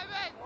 David!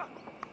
Fuck!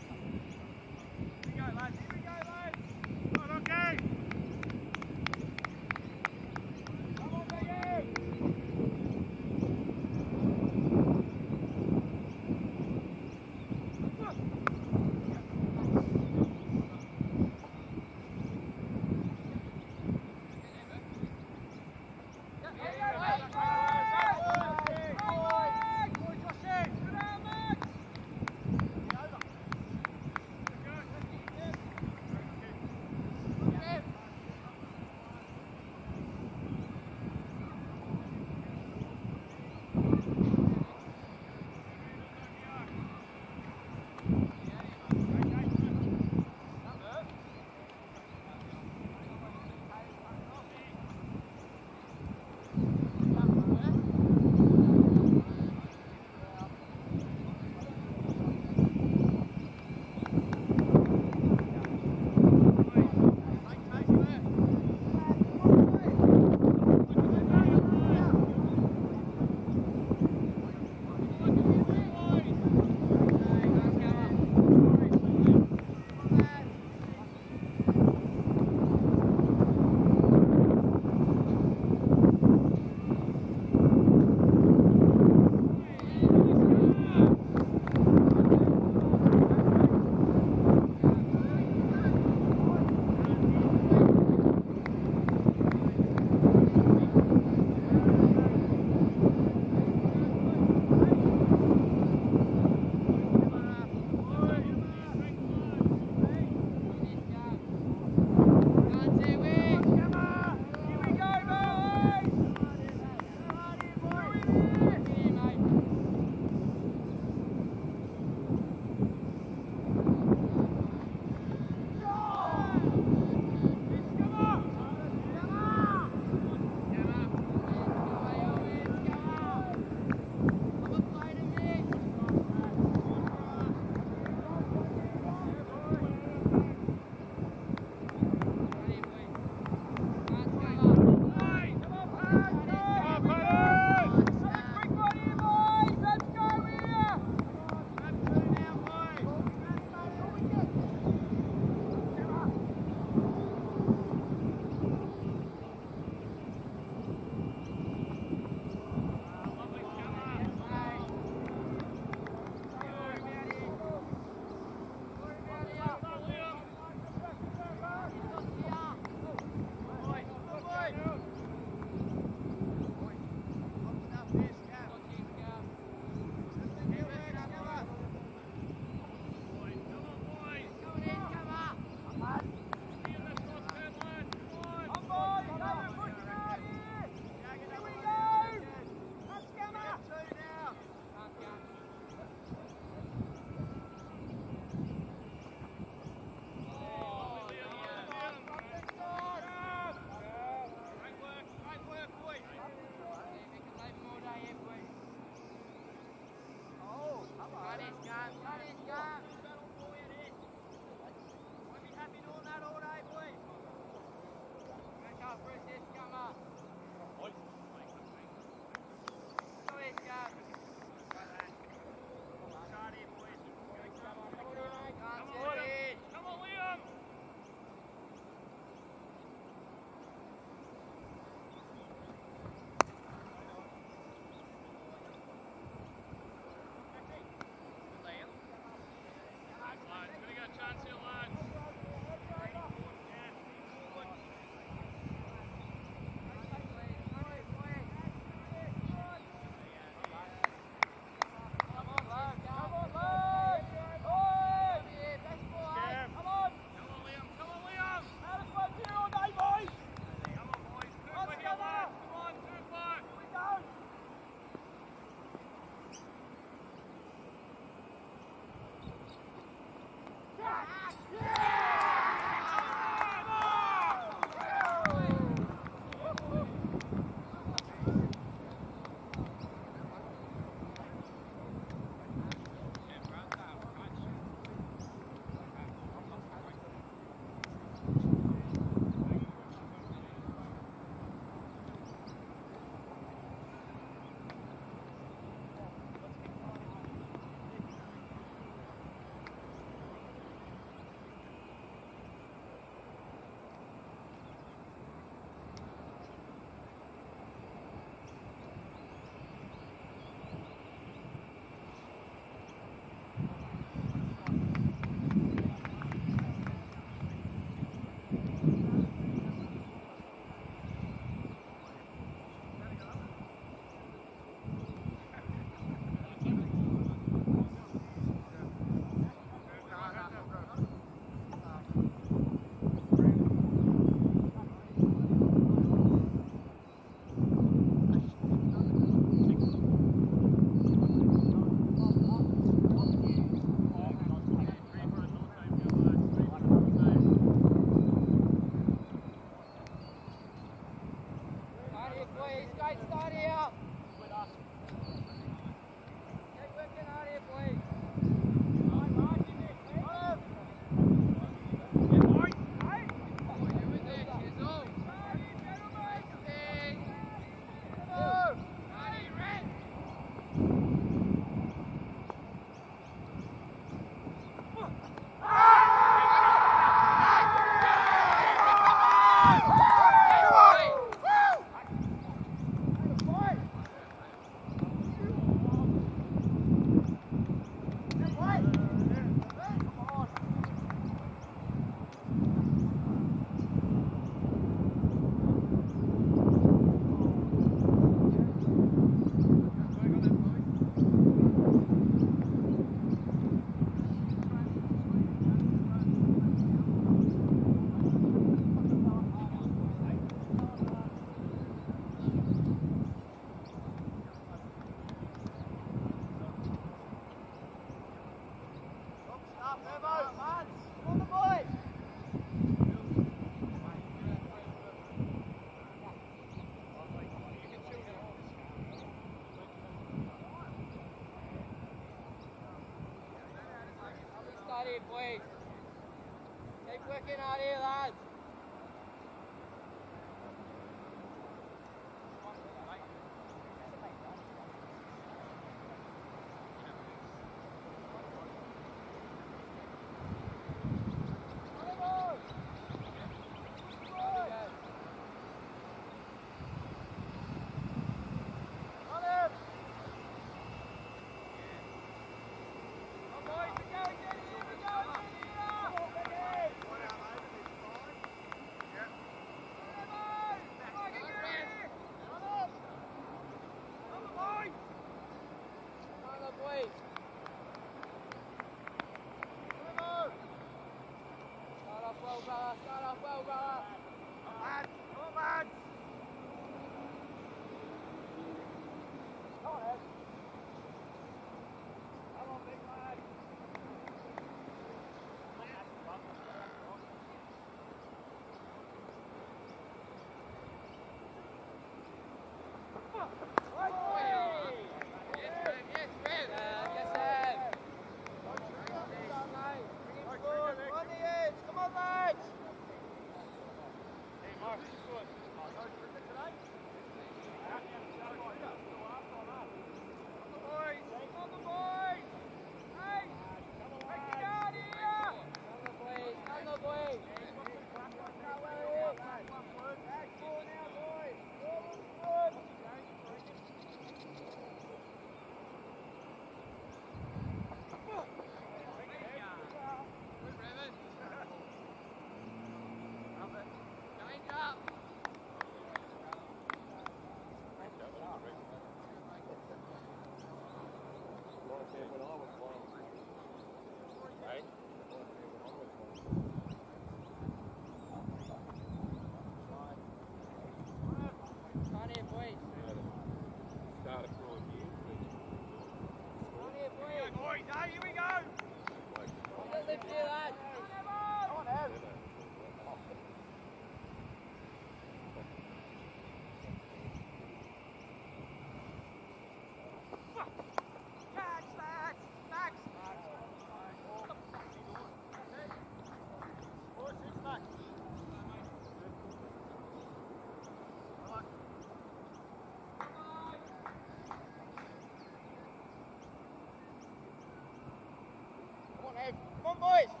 É, Vamos, boys.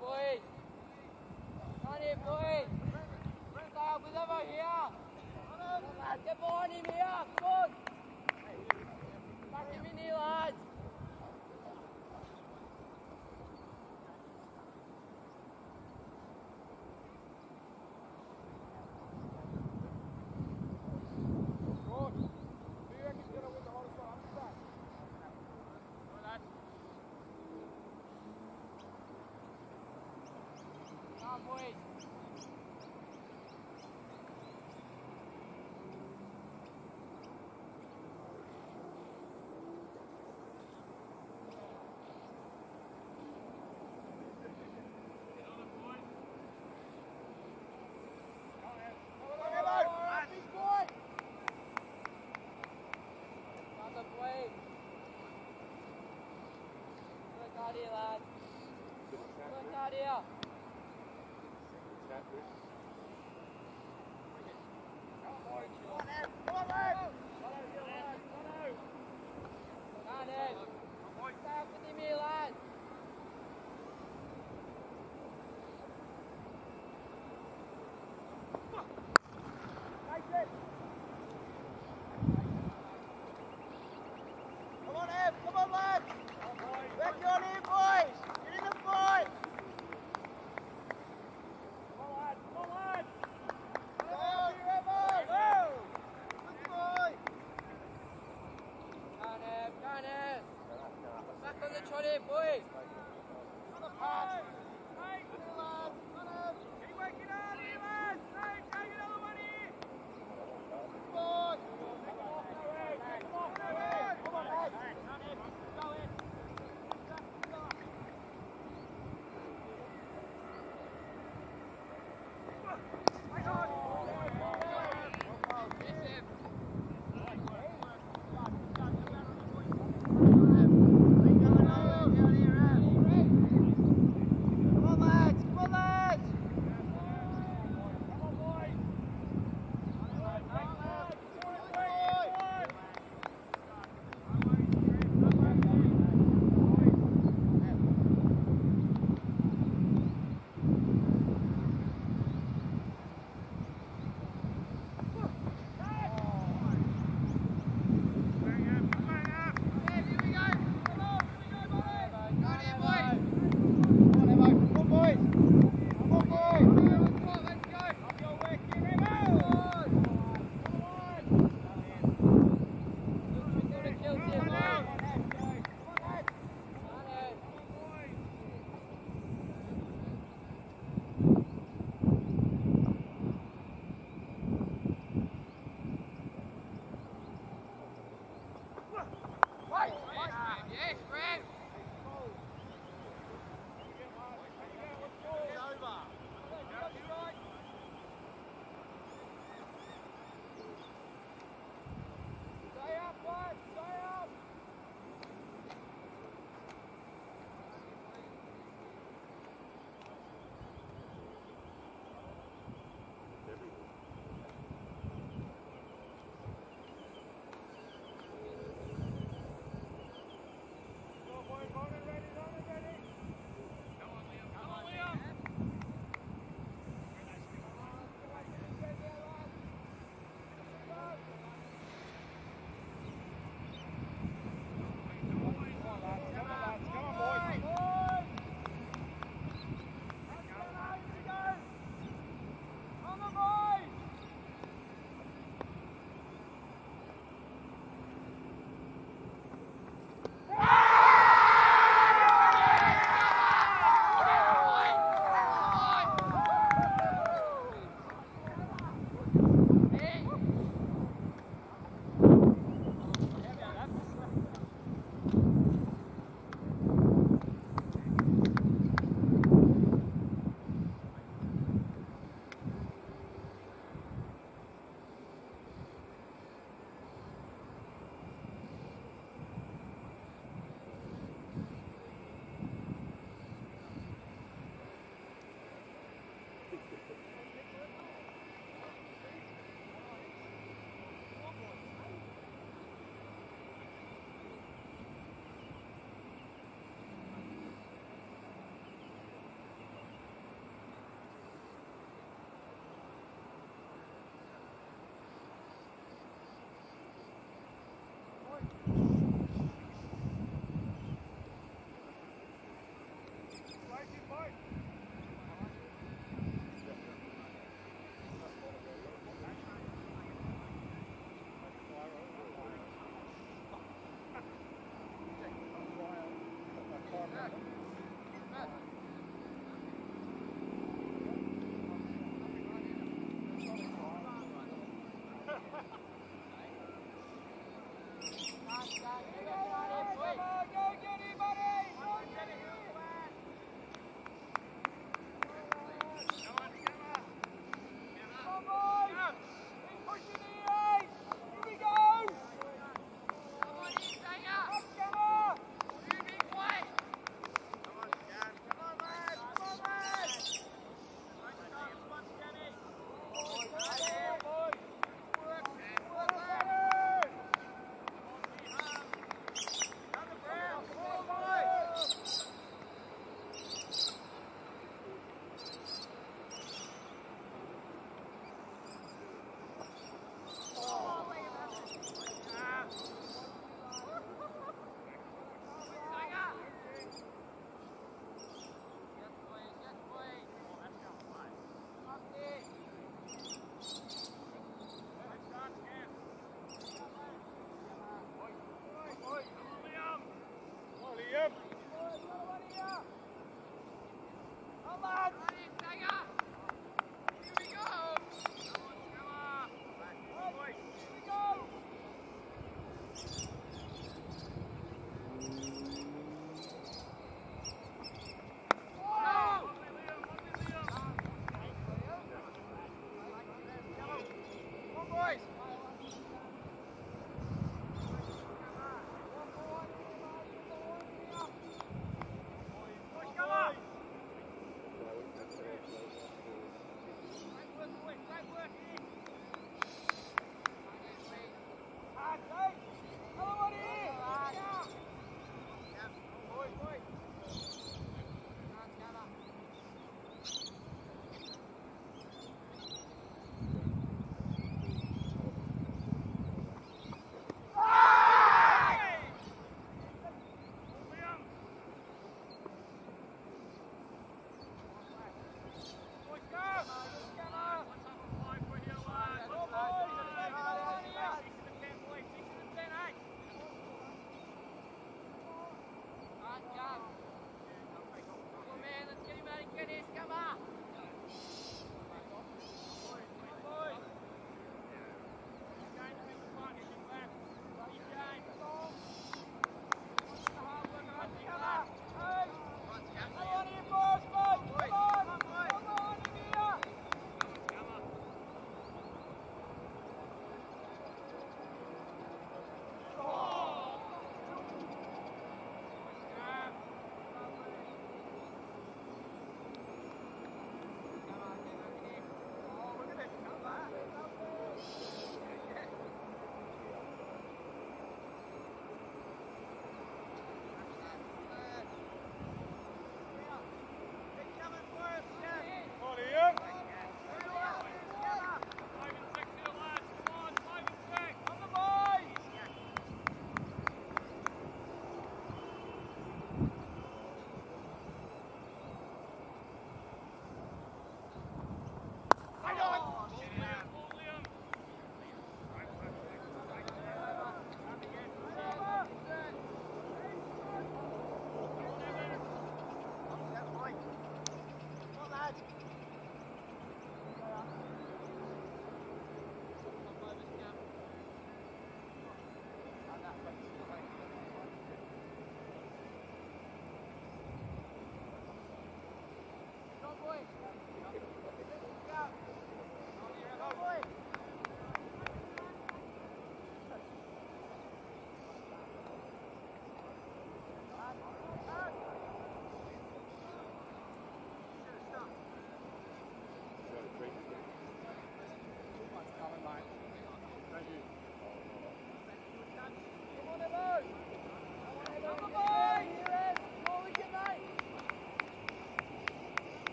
boys! Come here, boys! Come over here! Come on, come on, here! đi lên. Vươn cao đi. Ahora, pues.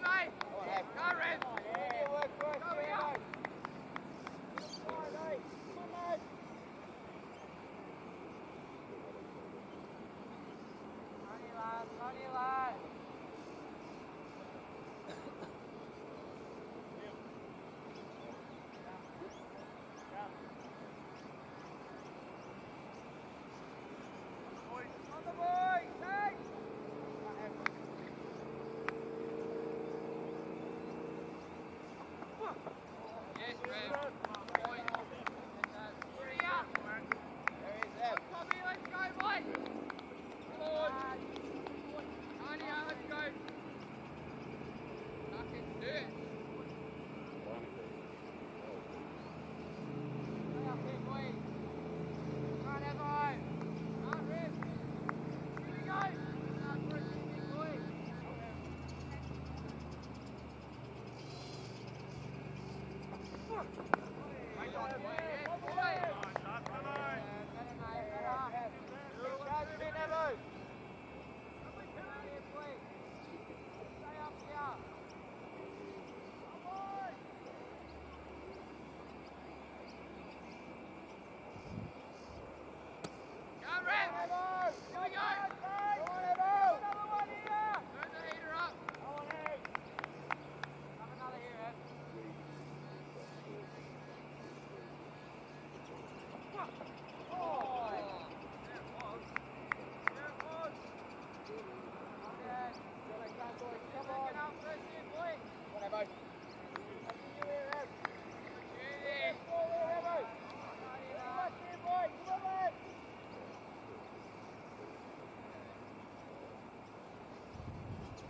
Levi! Go ahead. Go, Red! right. Thank you.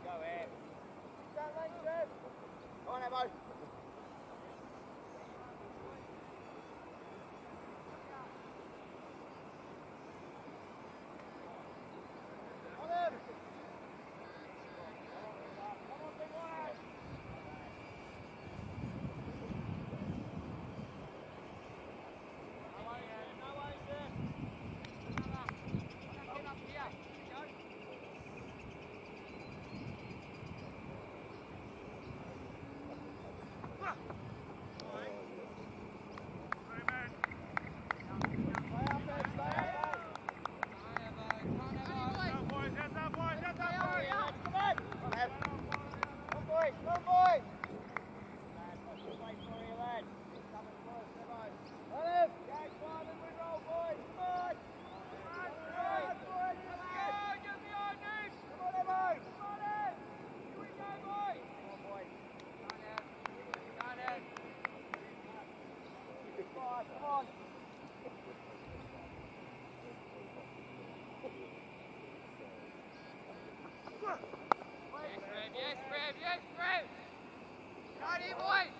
Go, Ev. Come on, Evo. On him. Come on, big one. Stay up there, stay up there. Come on. Come on, Ev. Come on, boys. Come on, boys. Lad, what's the wait for you, lad? Coming close, Evo. On him. Gang climbing, we roll, boys. Come on. Come on, boys. Come on, Evo. Come on, Ev. Come on, boys. Come on, come on. Yes, Rev, yes, Rev! Right here,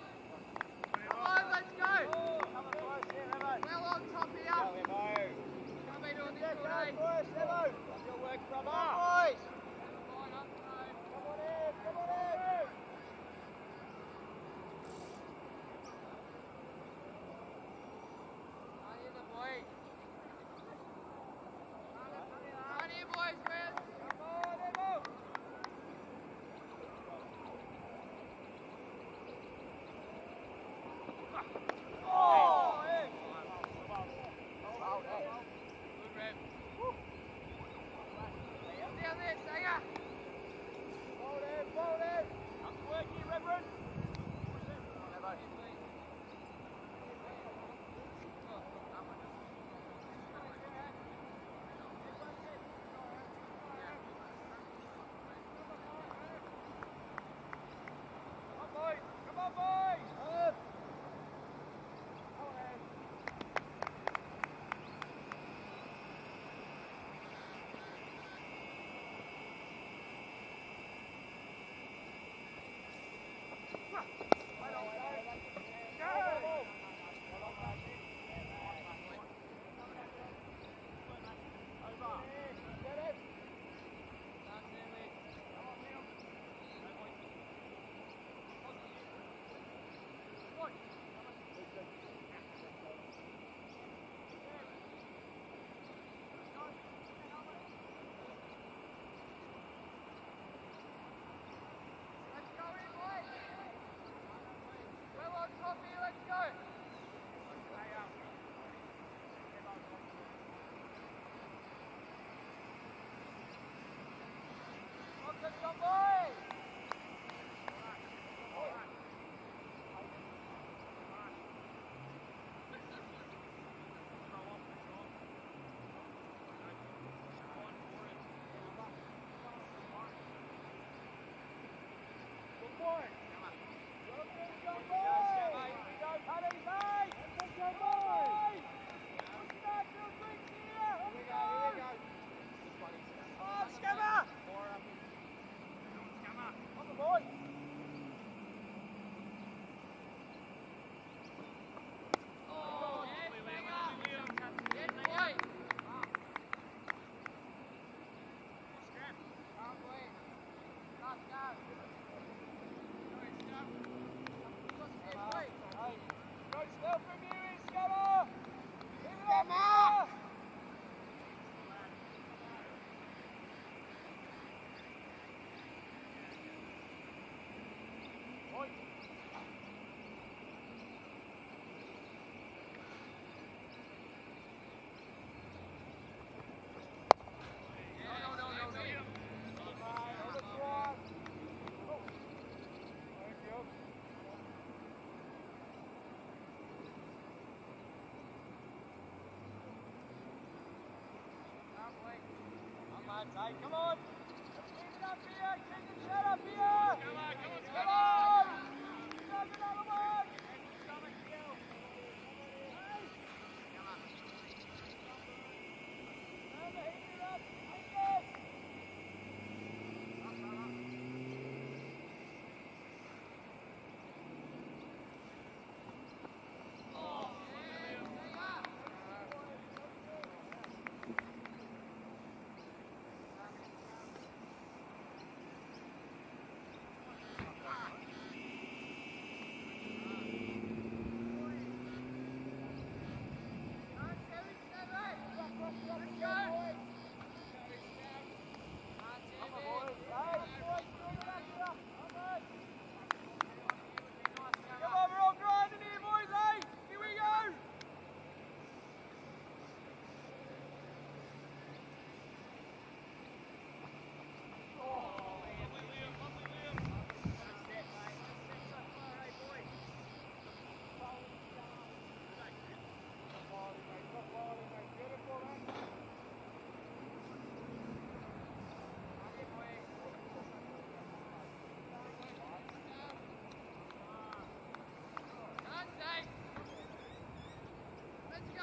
On, come on!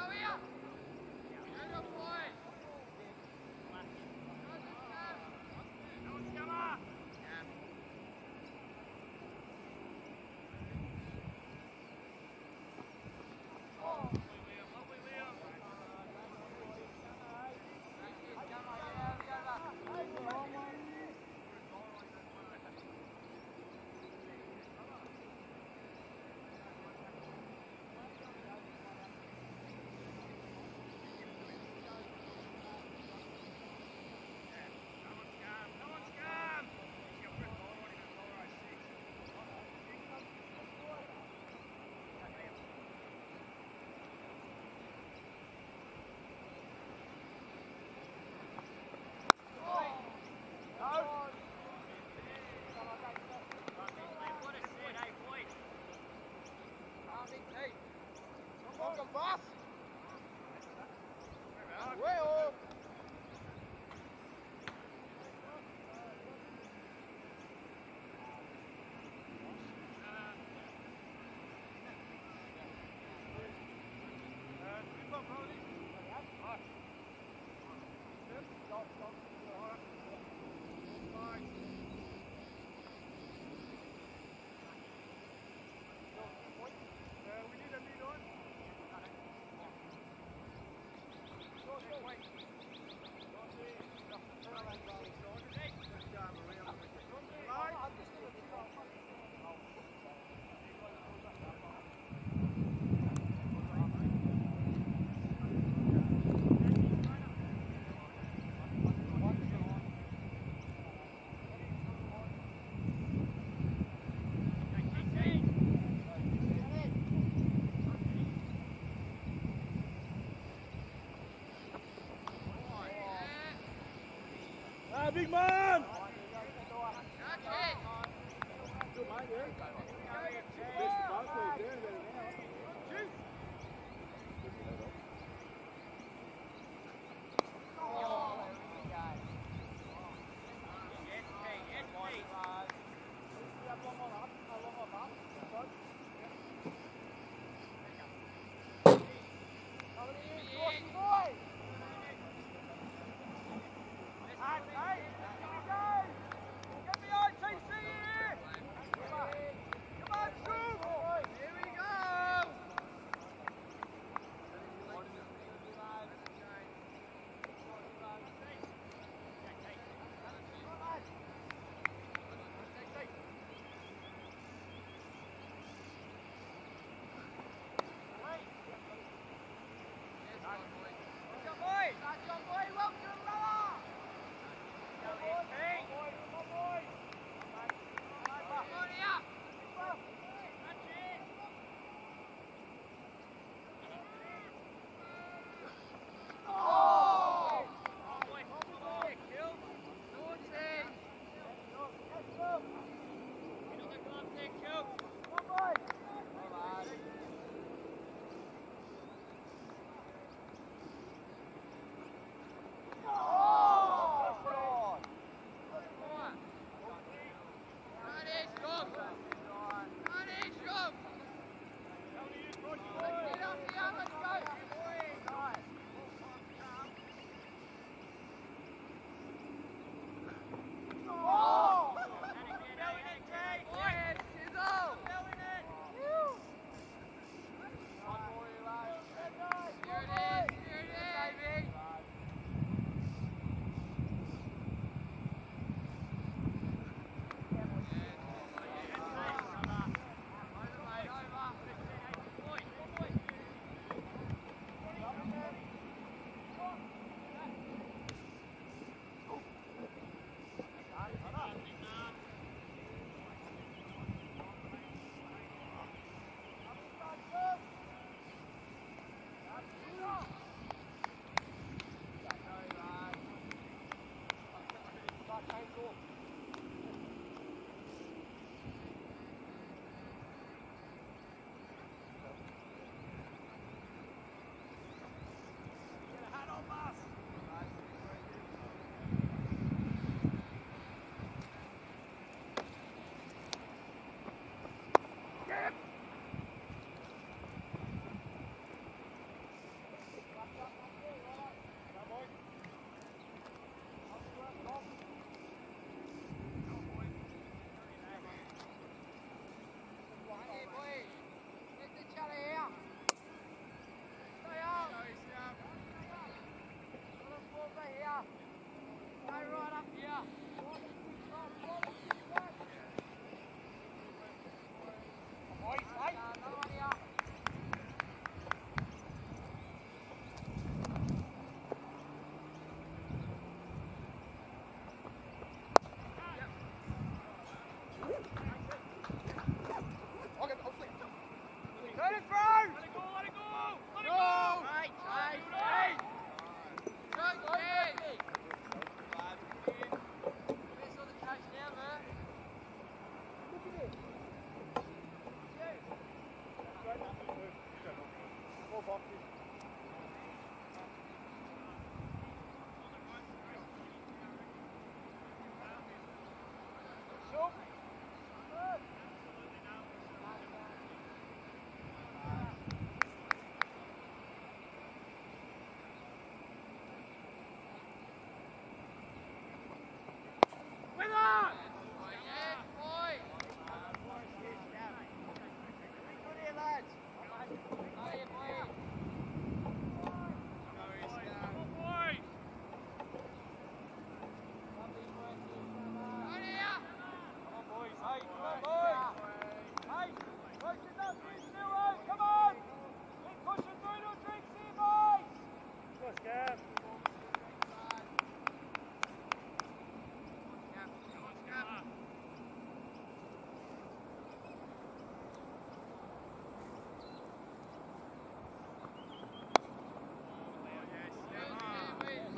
怎么？boss. Lima!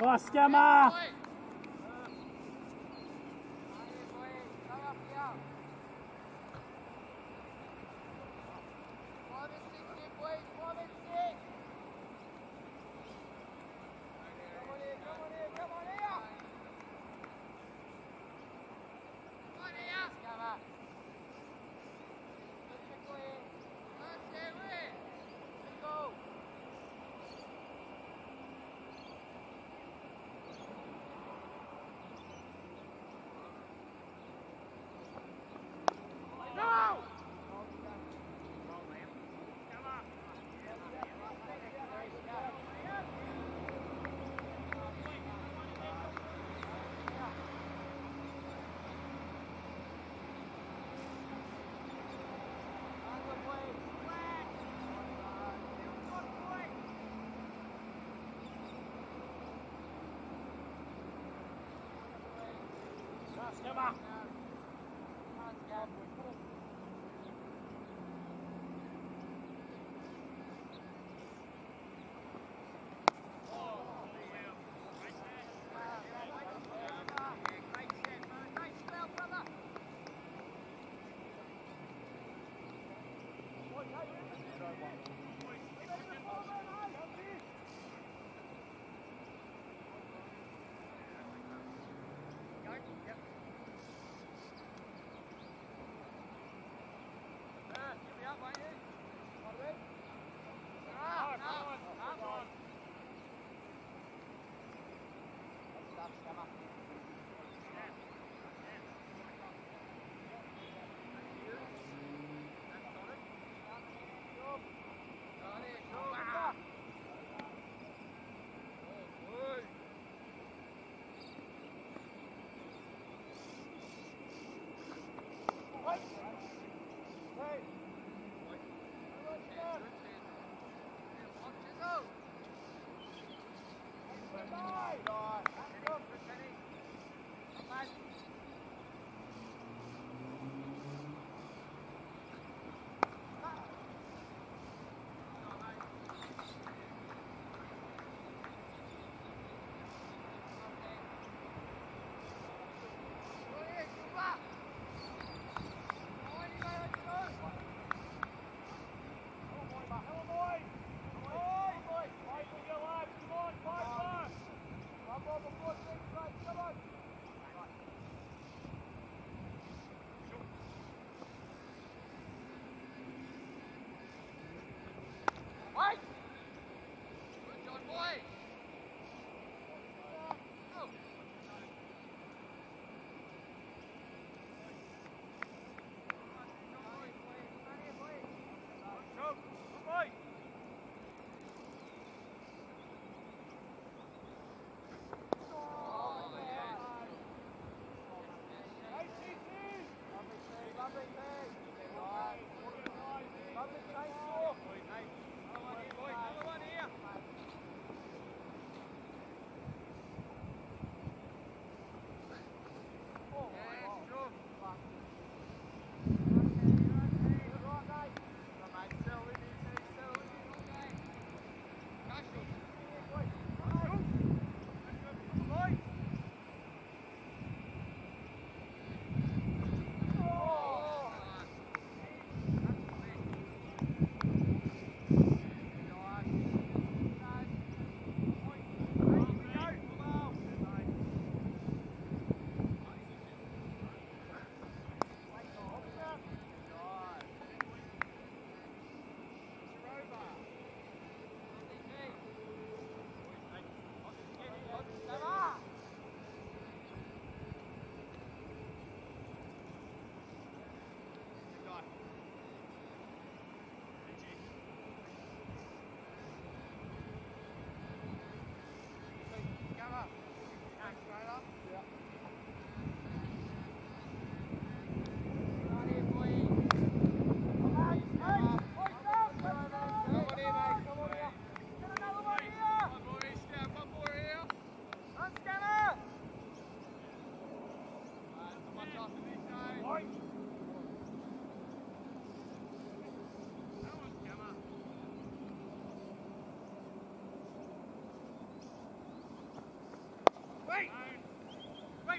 Baszke már! はいはい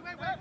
Scammer! Come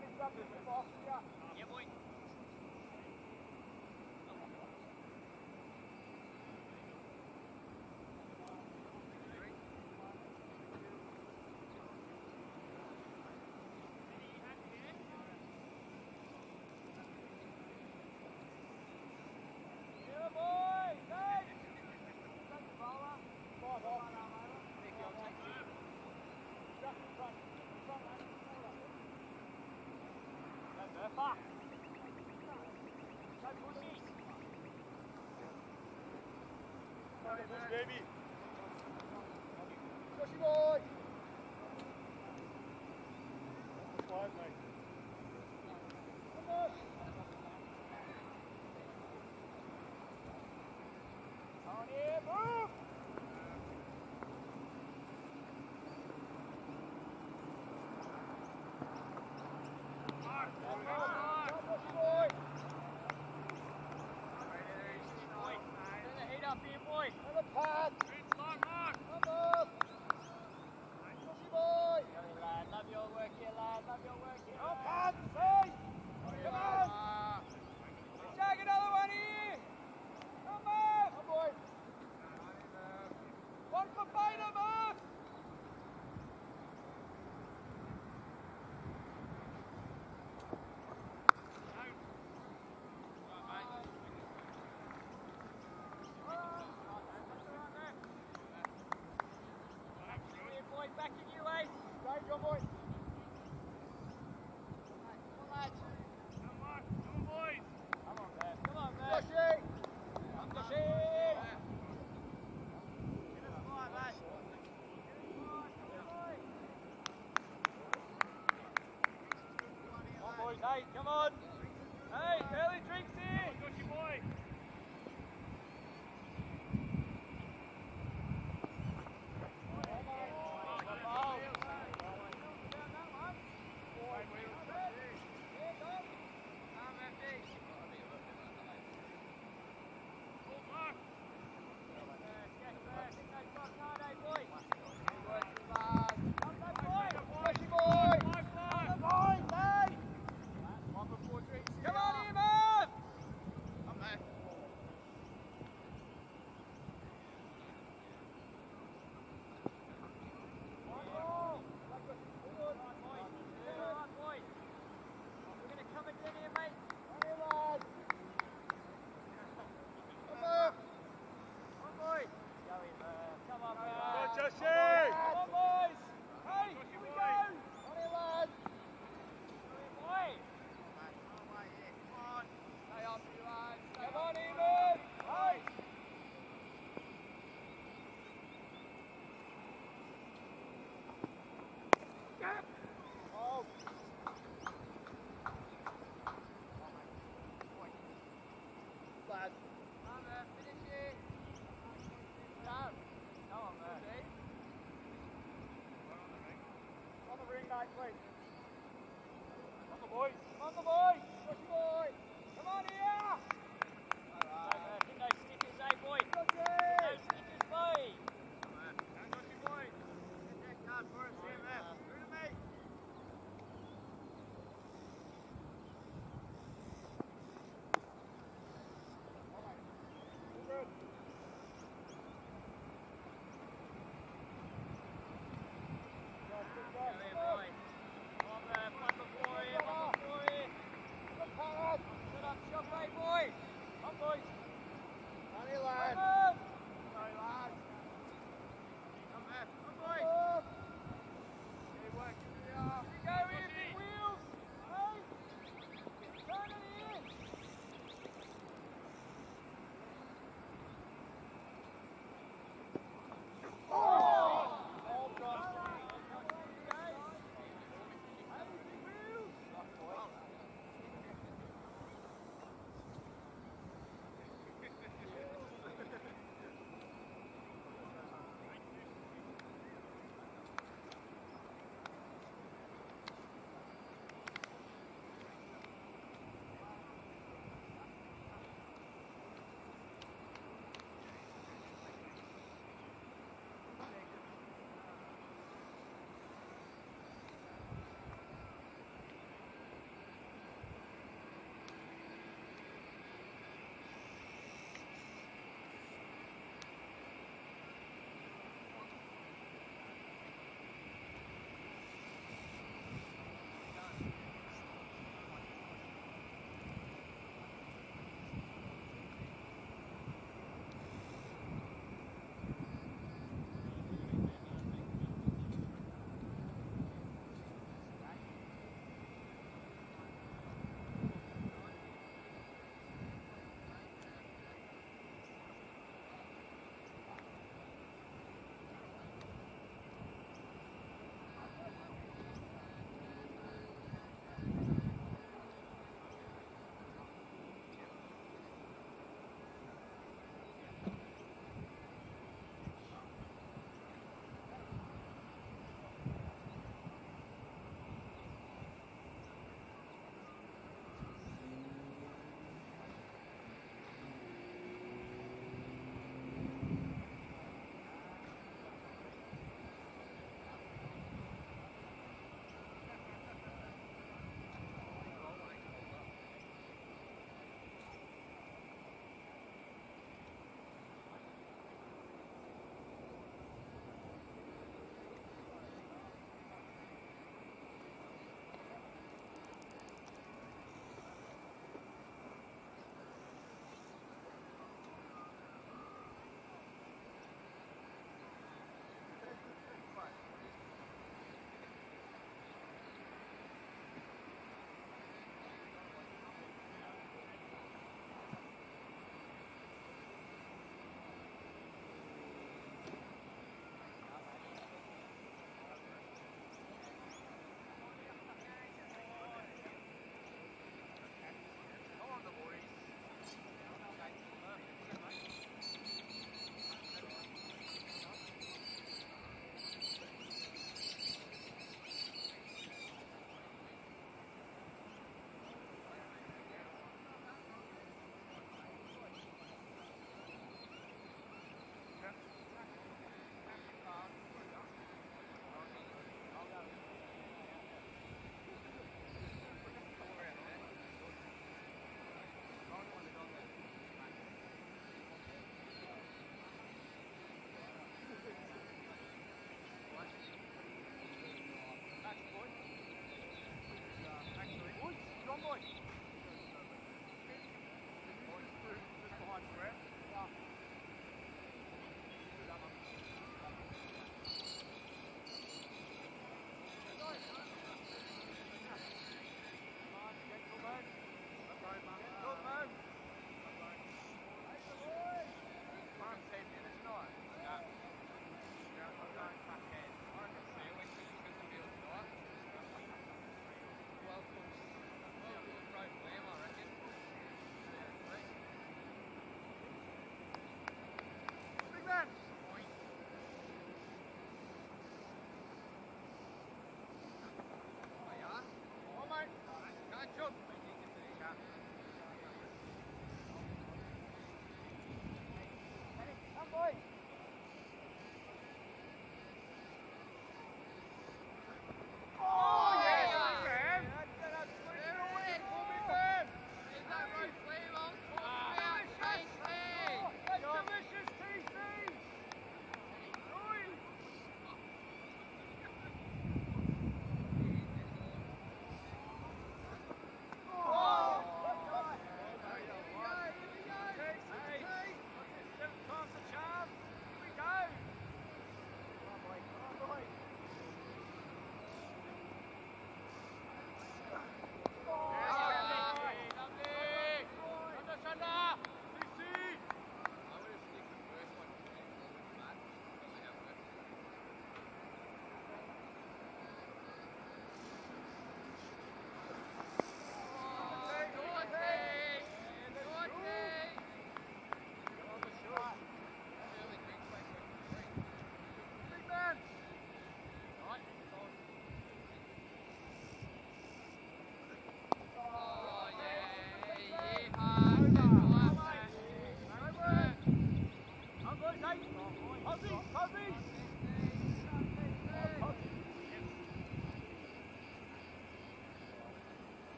Johnny Sutton. Baby. Push boy. Five, mate. Come on. work. Come on, boys.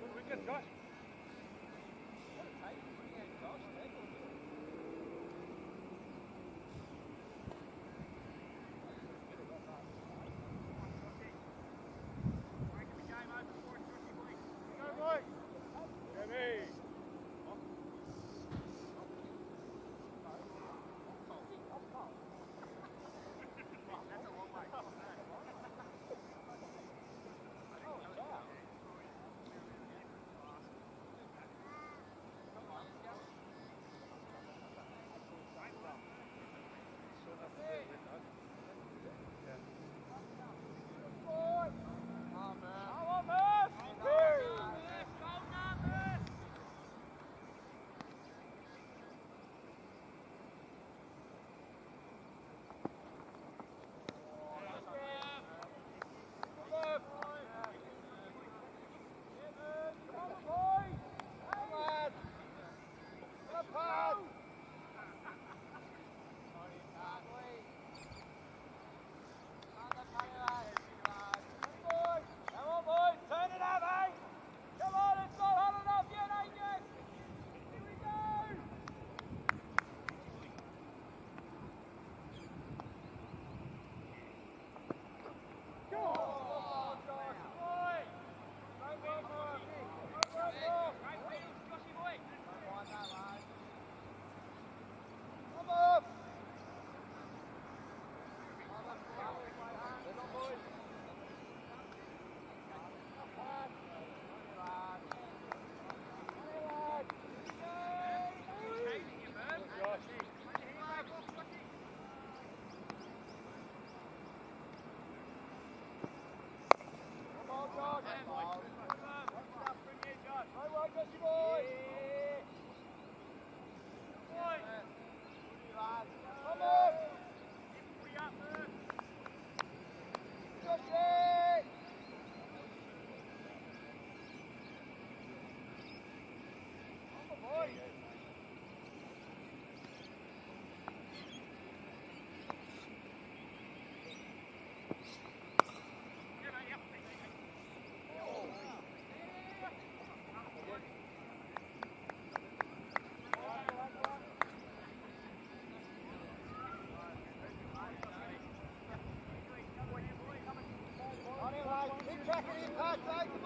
We Good shot. Come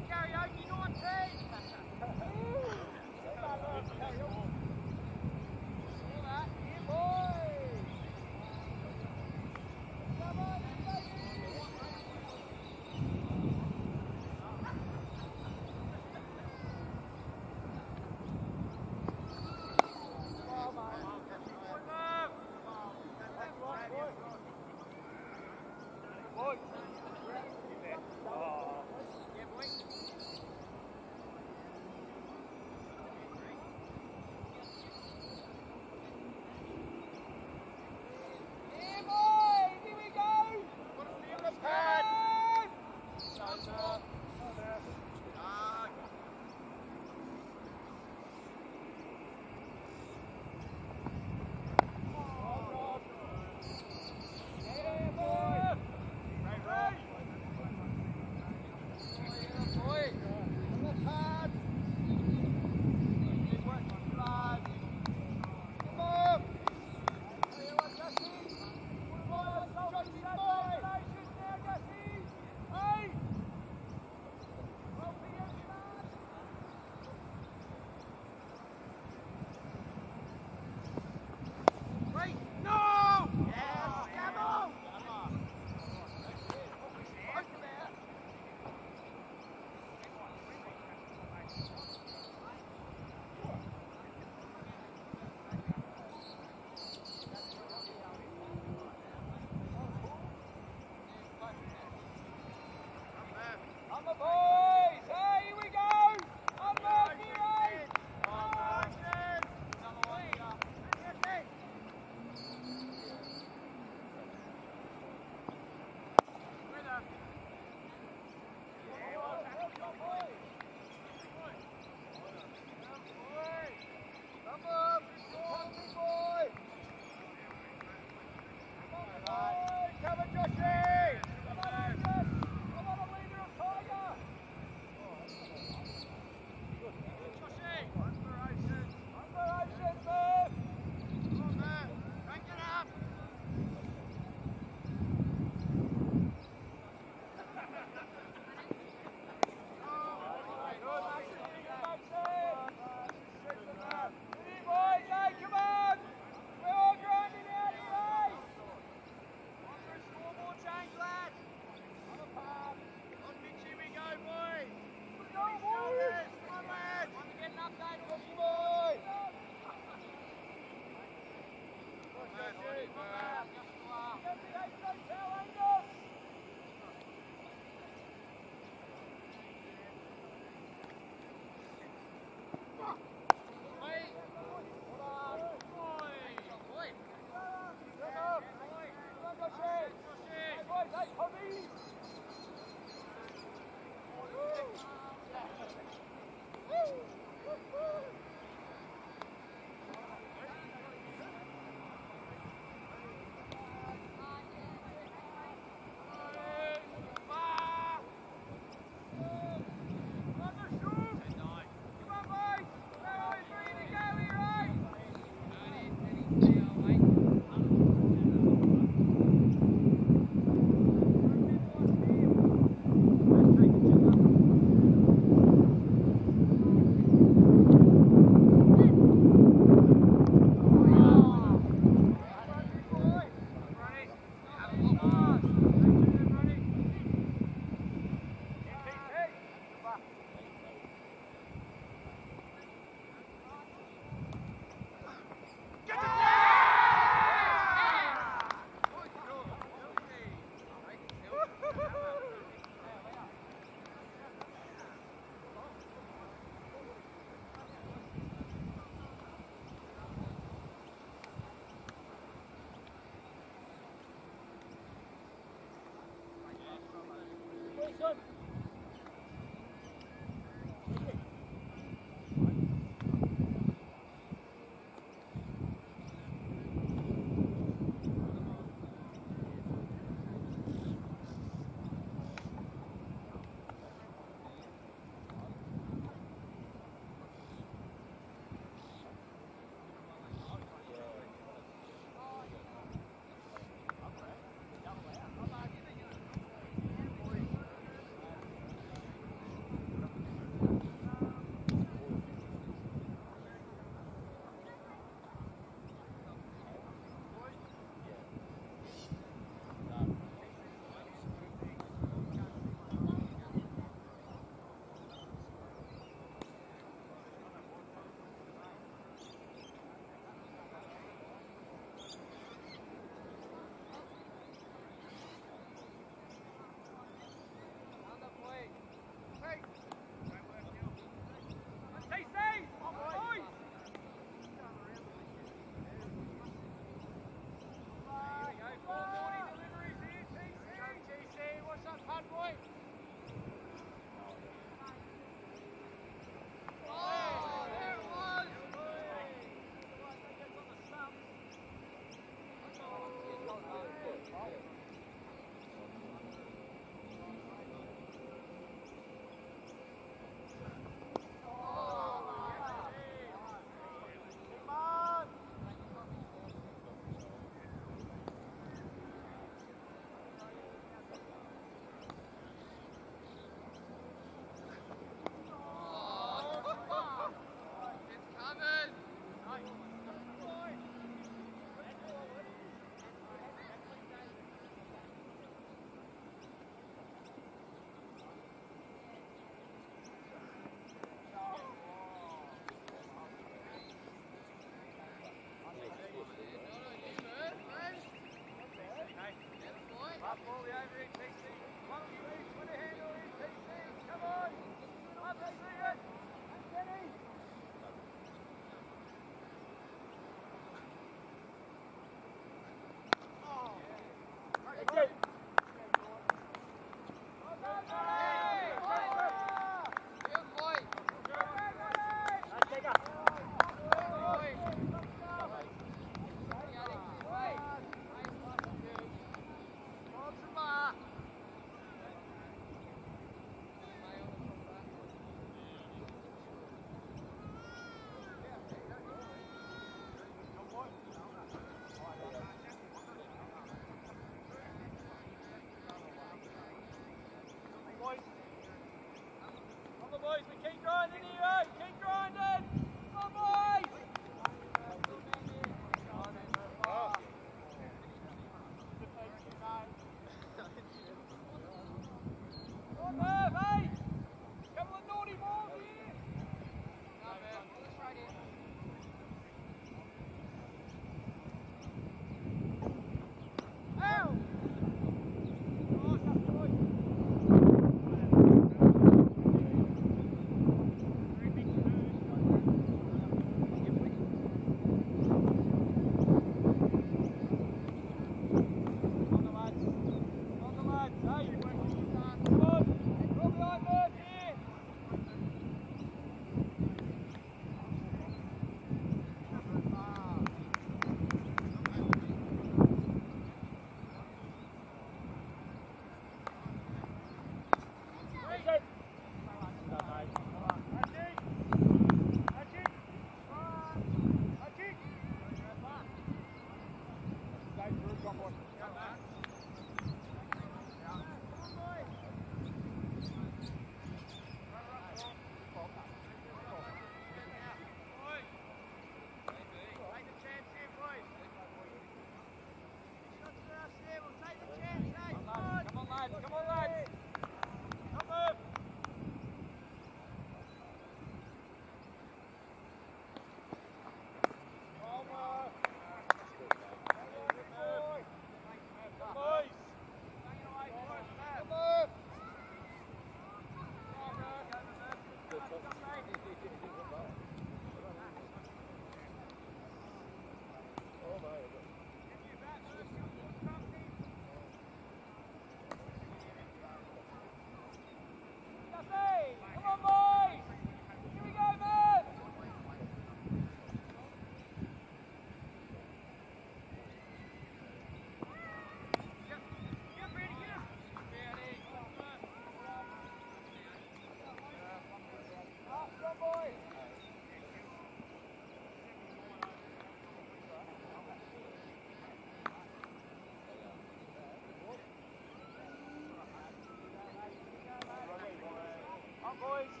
boys.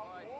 All right.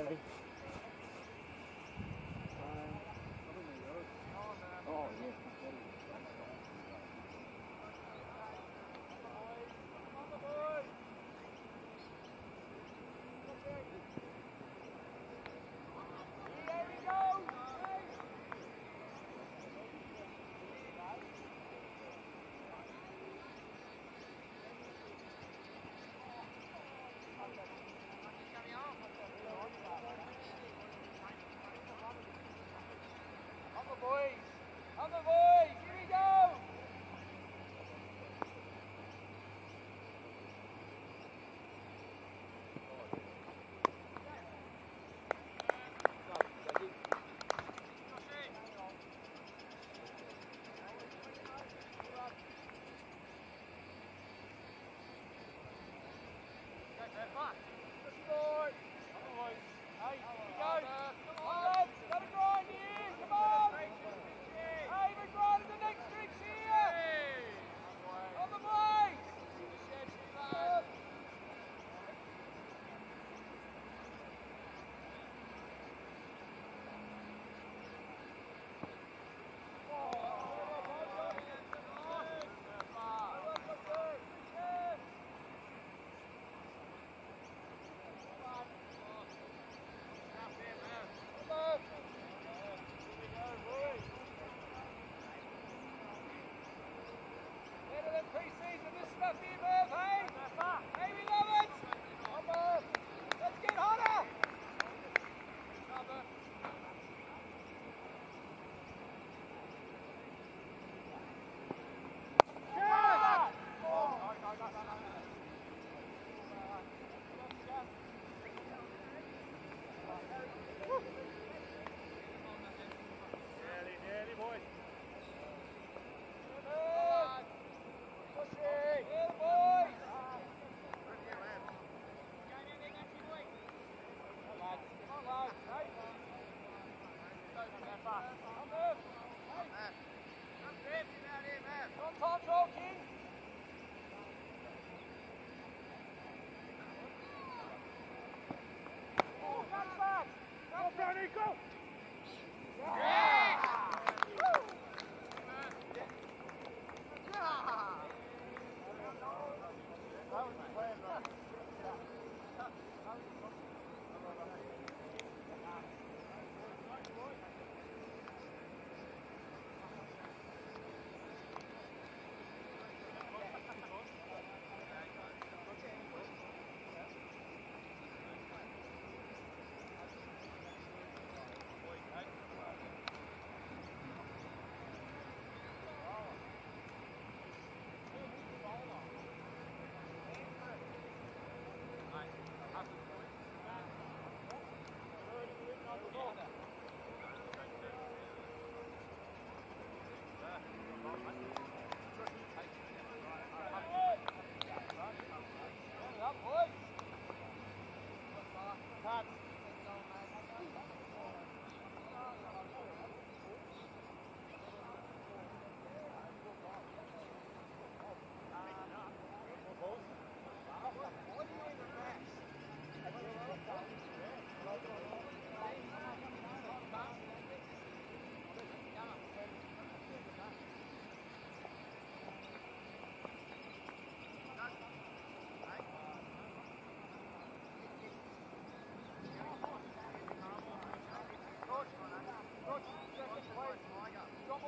Sorry. i'm the boy. Preseason this stuff, Beavers! 아.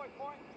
Boys, boys.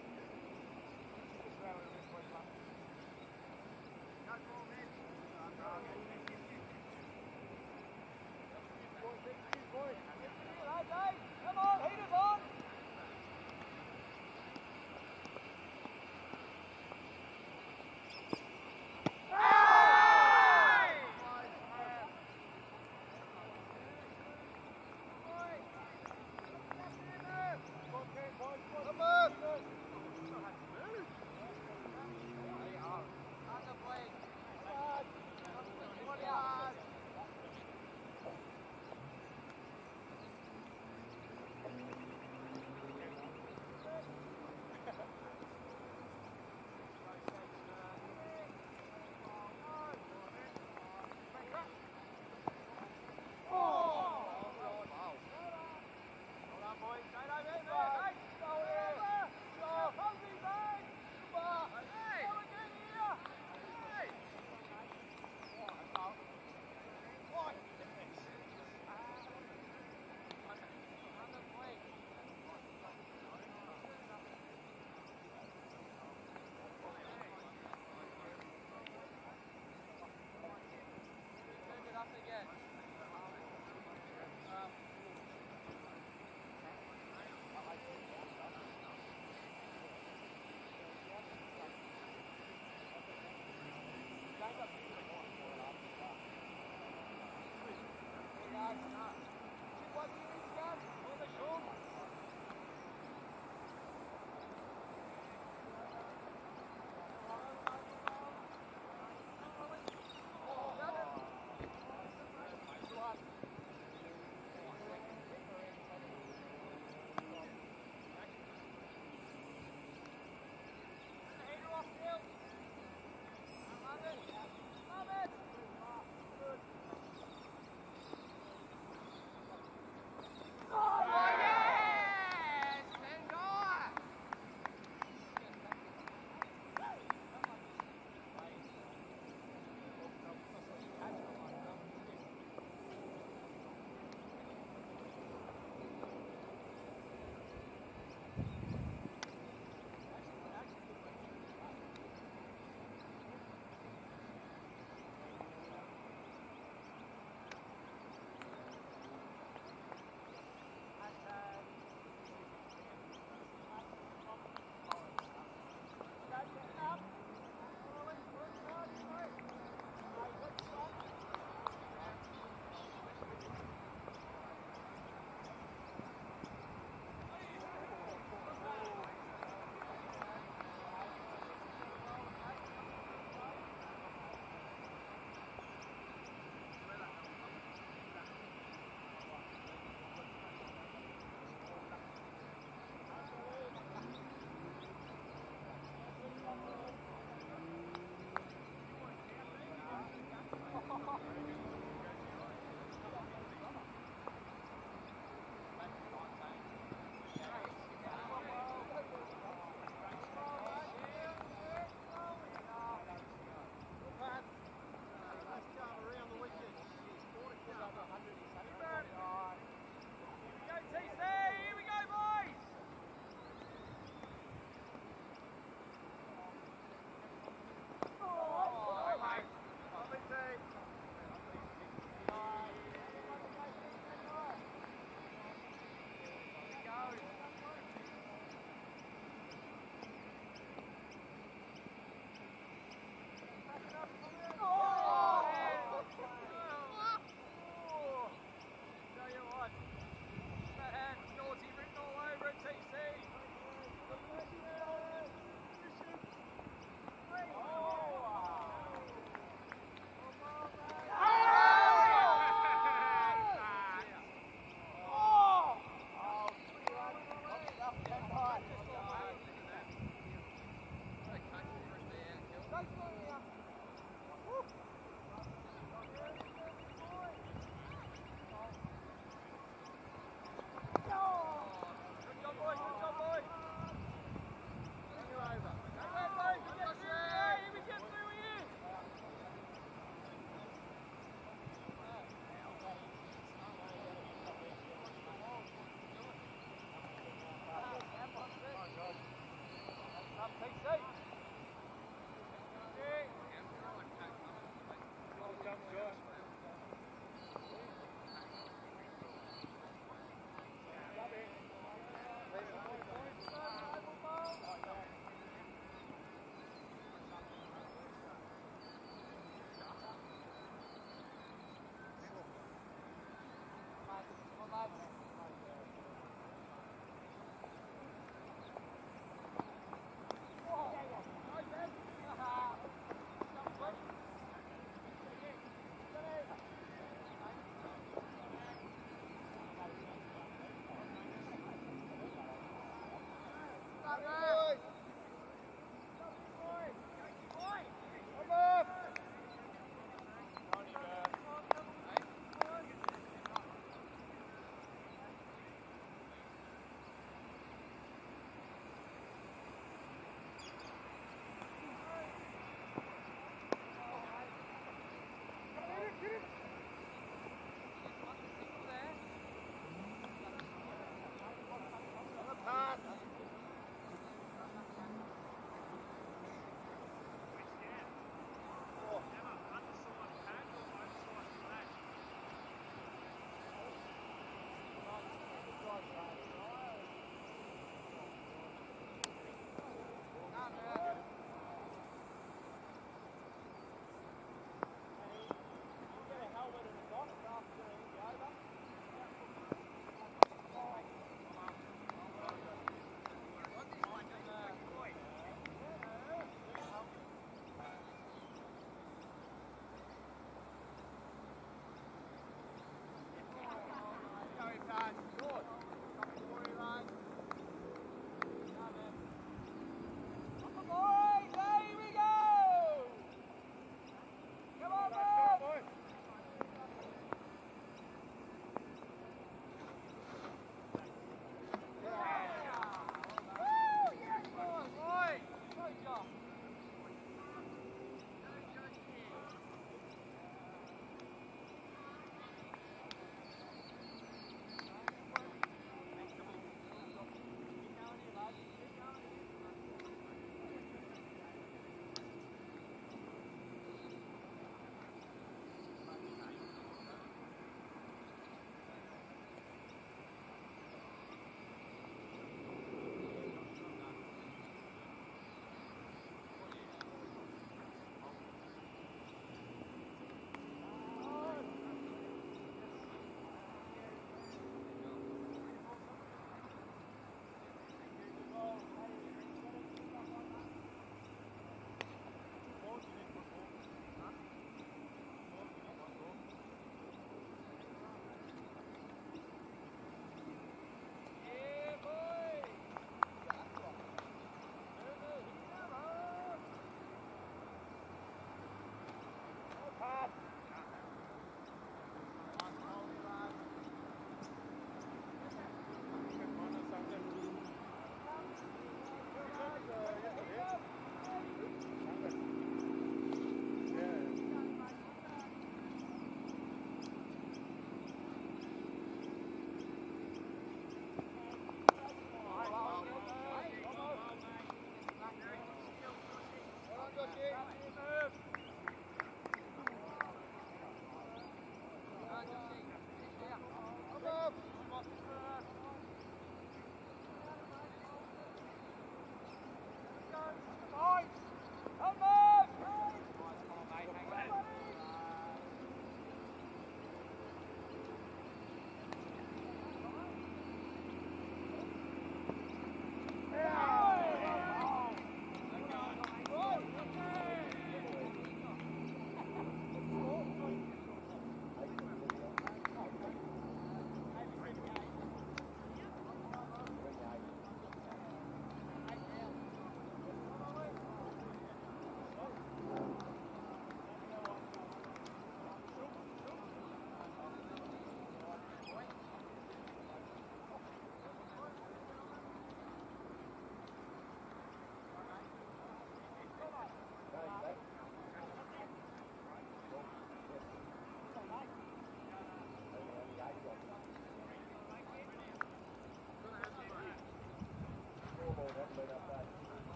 Go,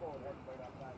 go, let's go, let's go.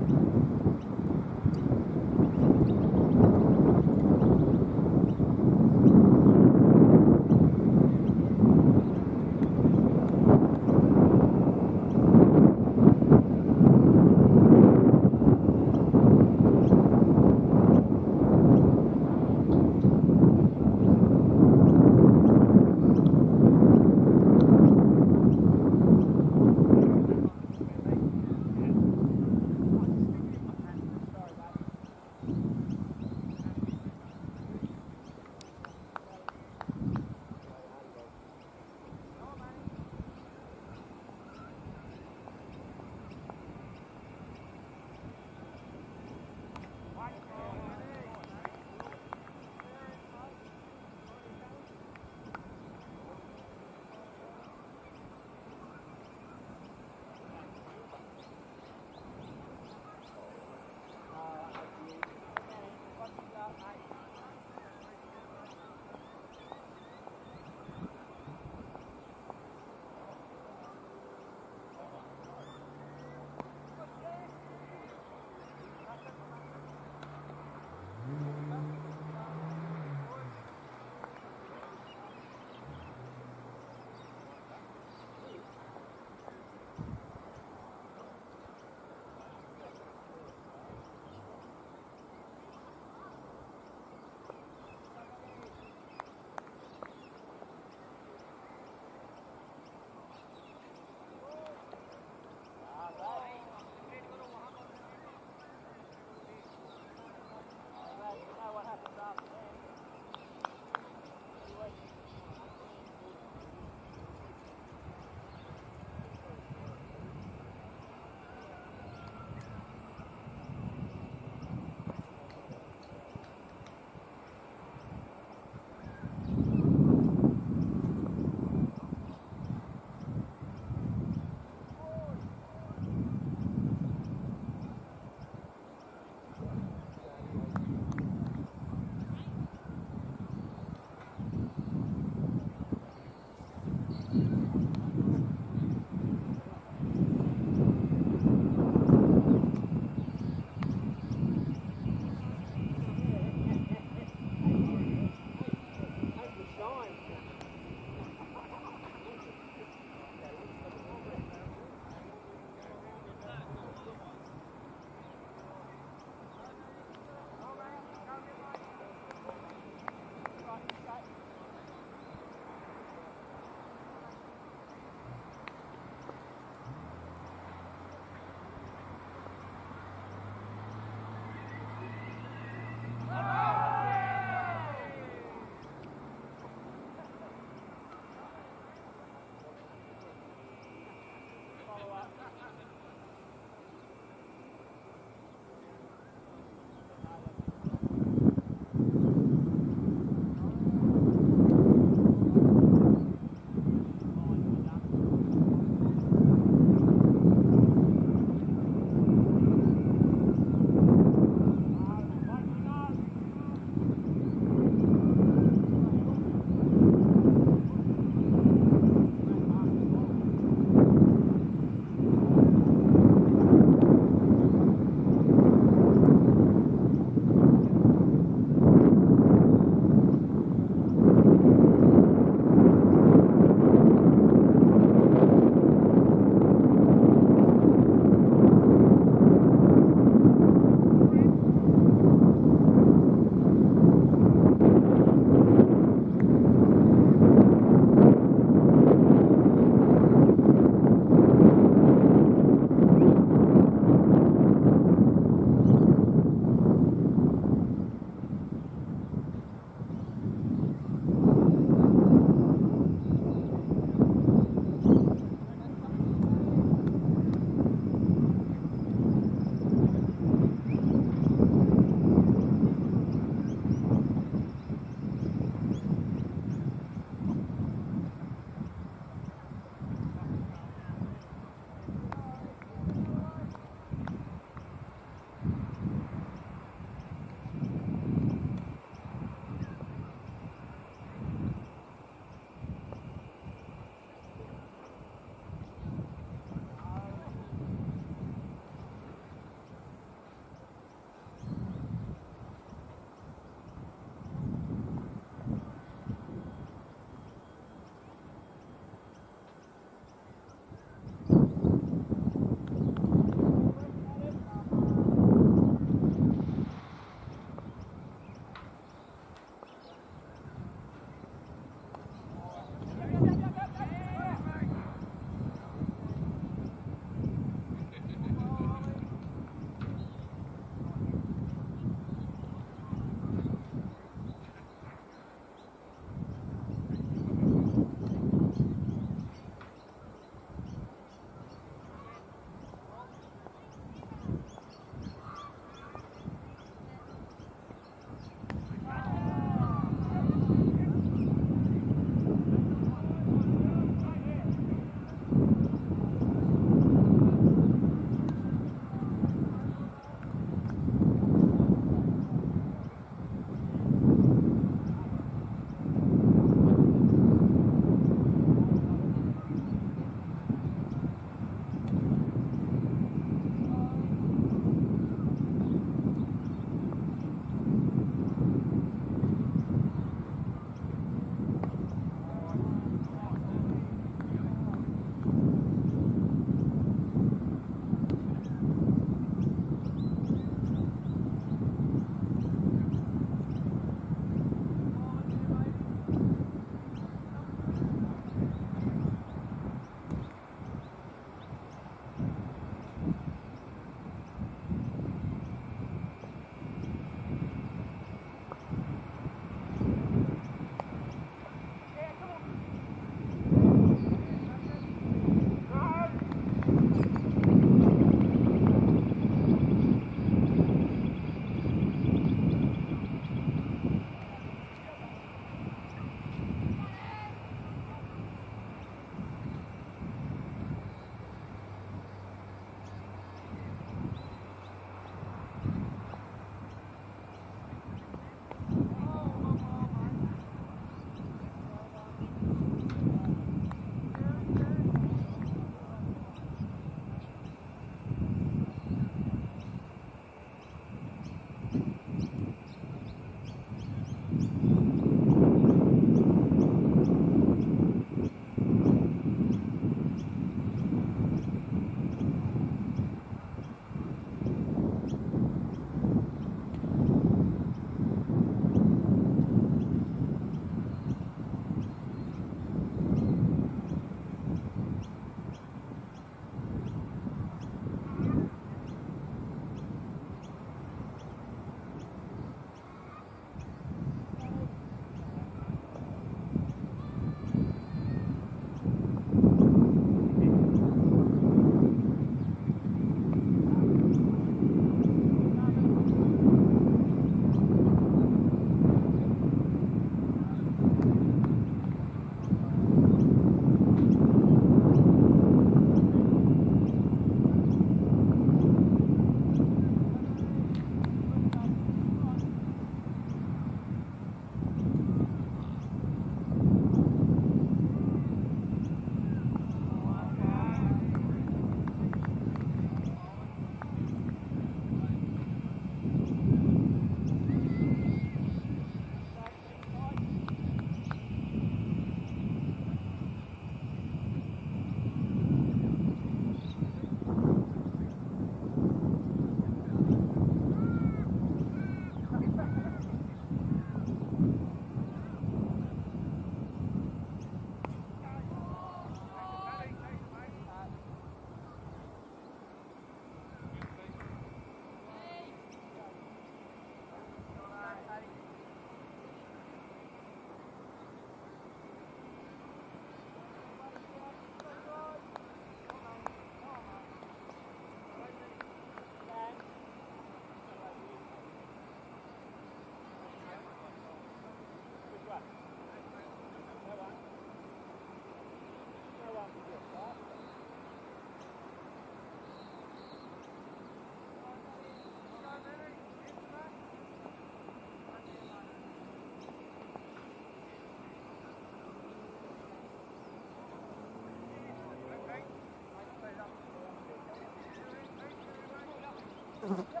Mm-hmm.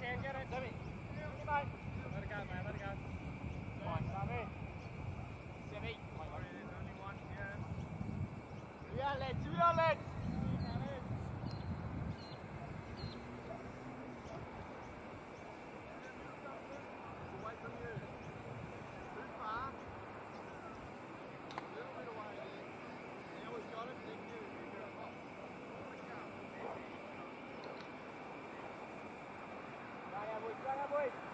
Take care, Jimmy. boys, vai lá, boys.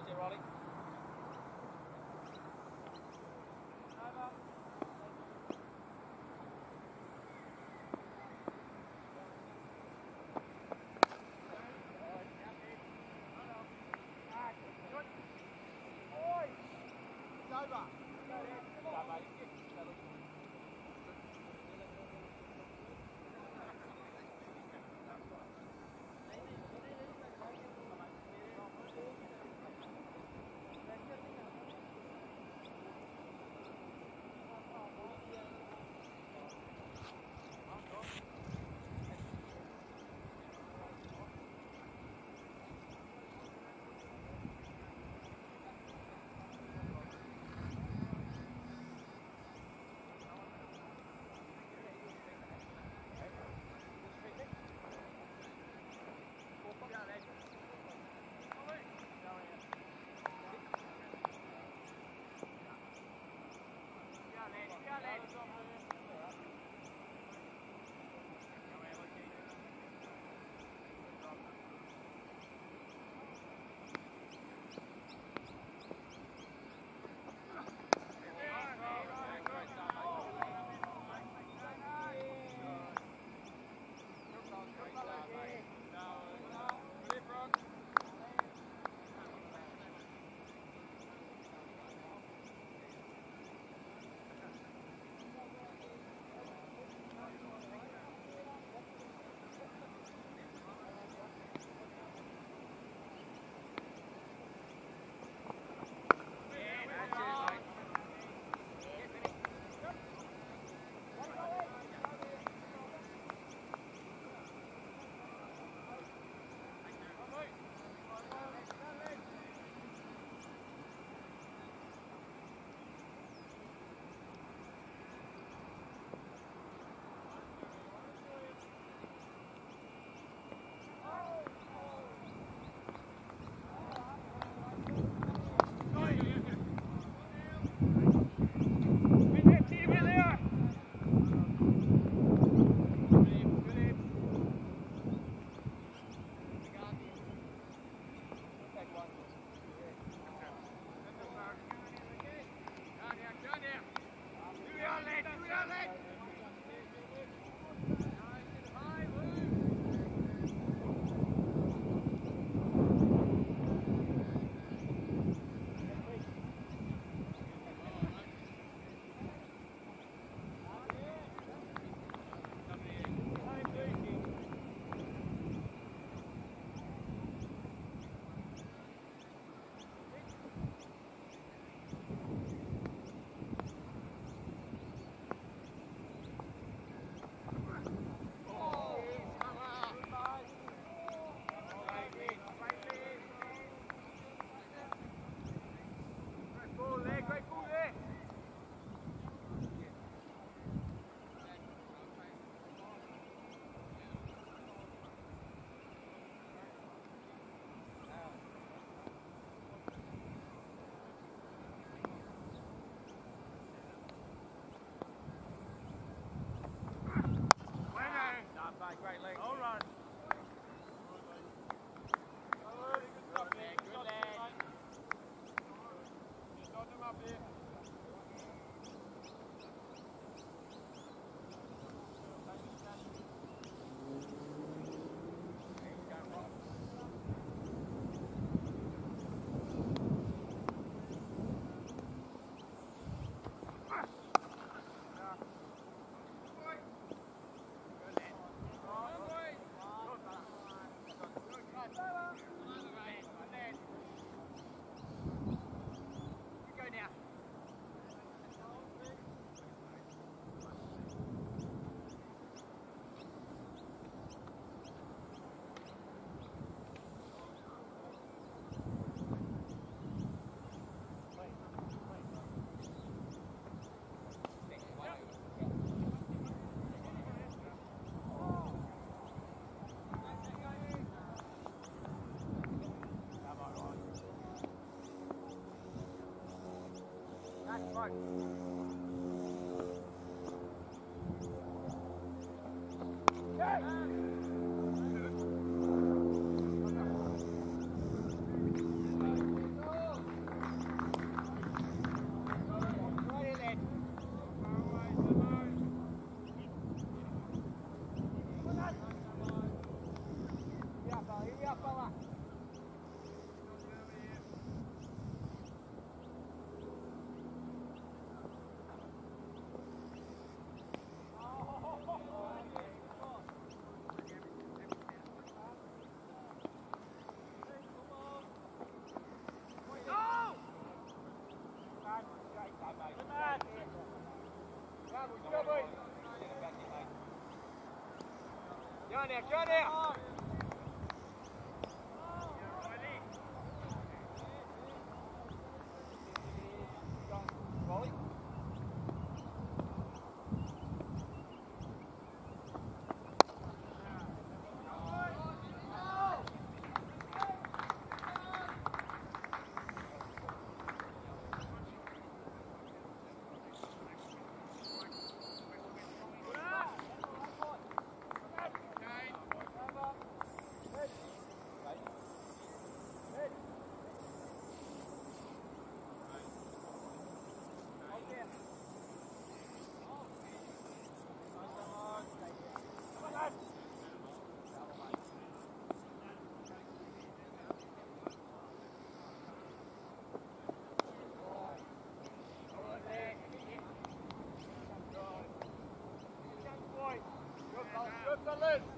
How's it, Rolly? That's Gönner, Gönner! Kör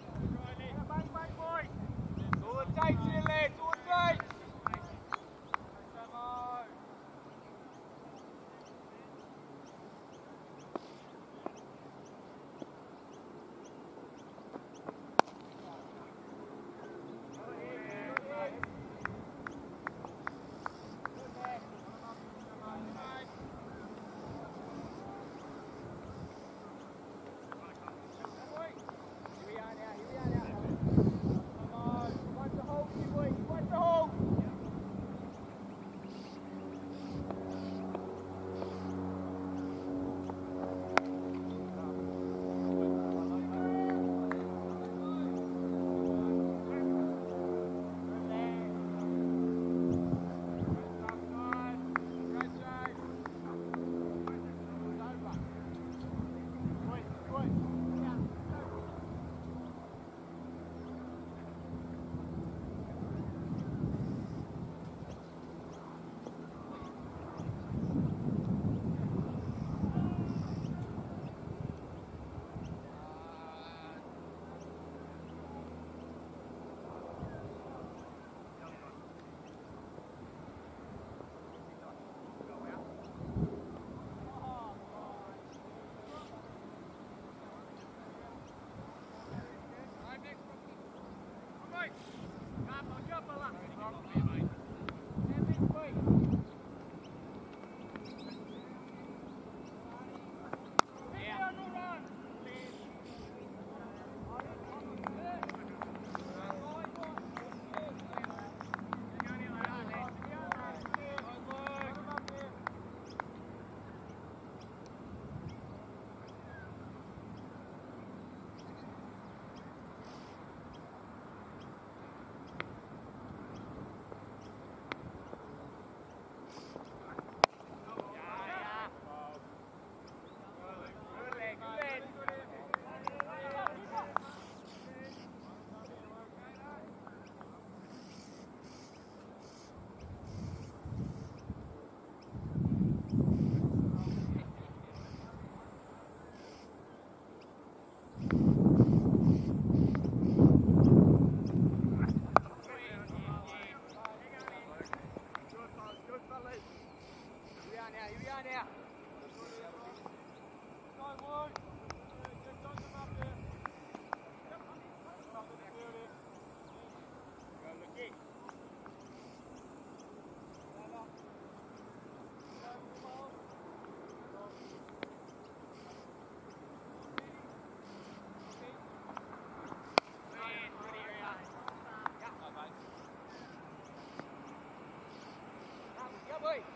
Wait.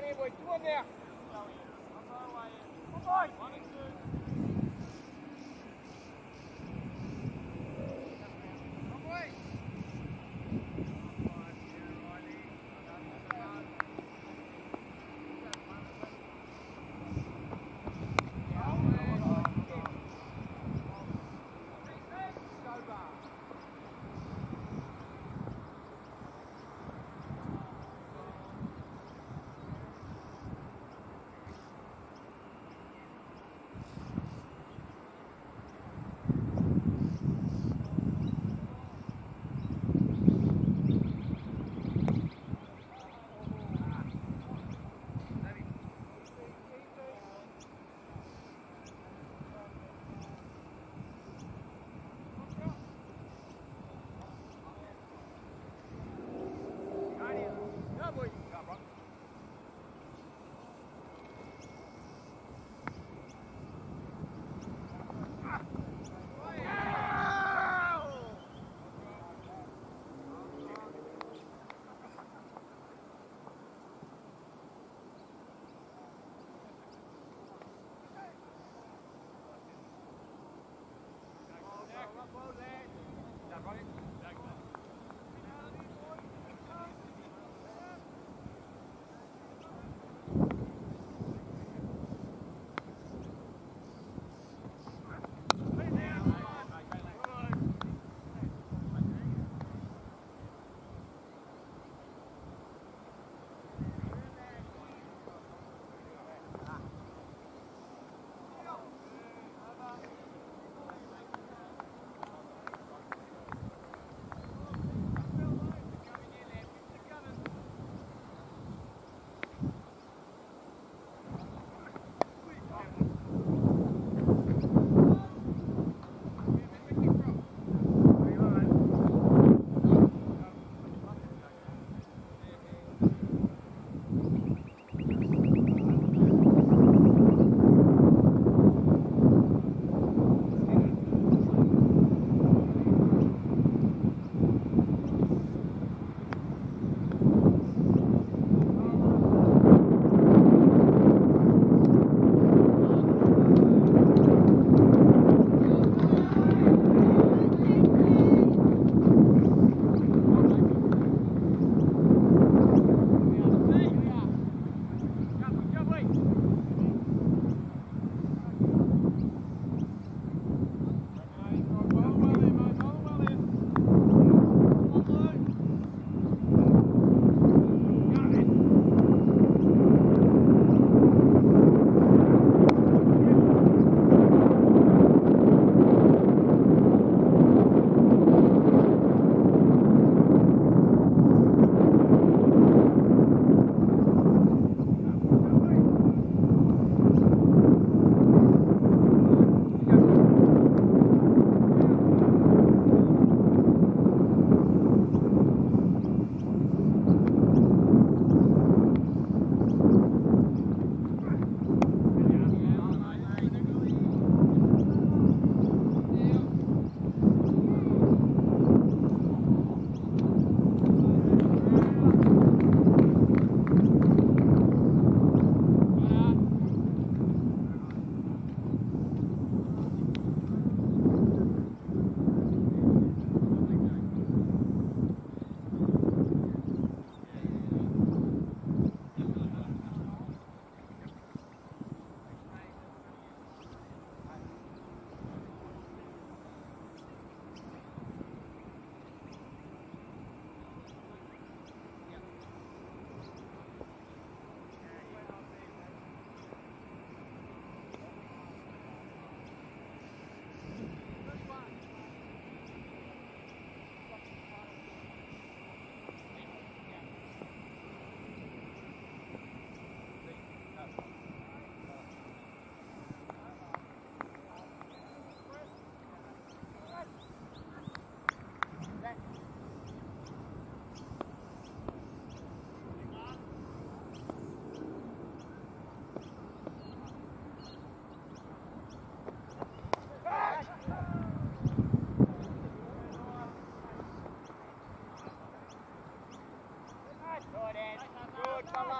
Marinho, boi, tudo mesmo.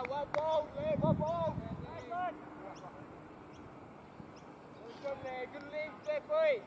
Good leg, good leg, step away.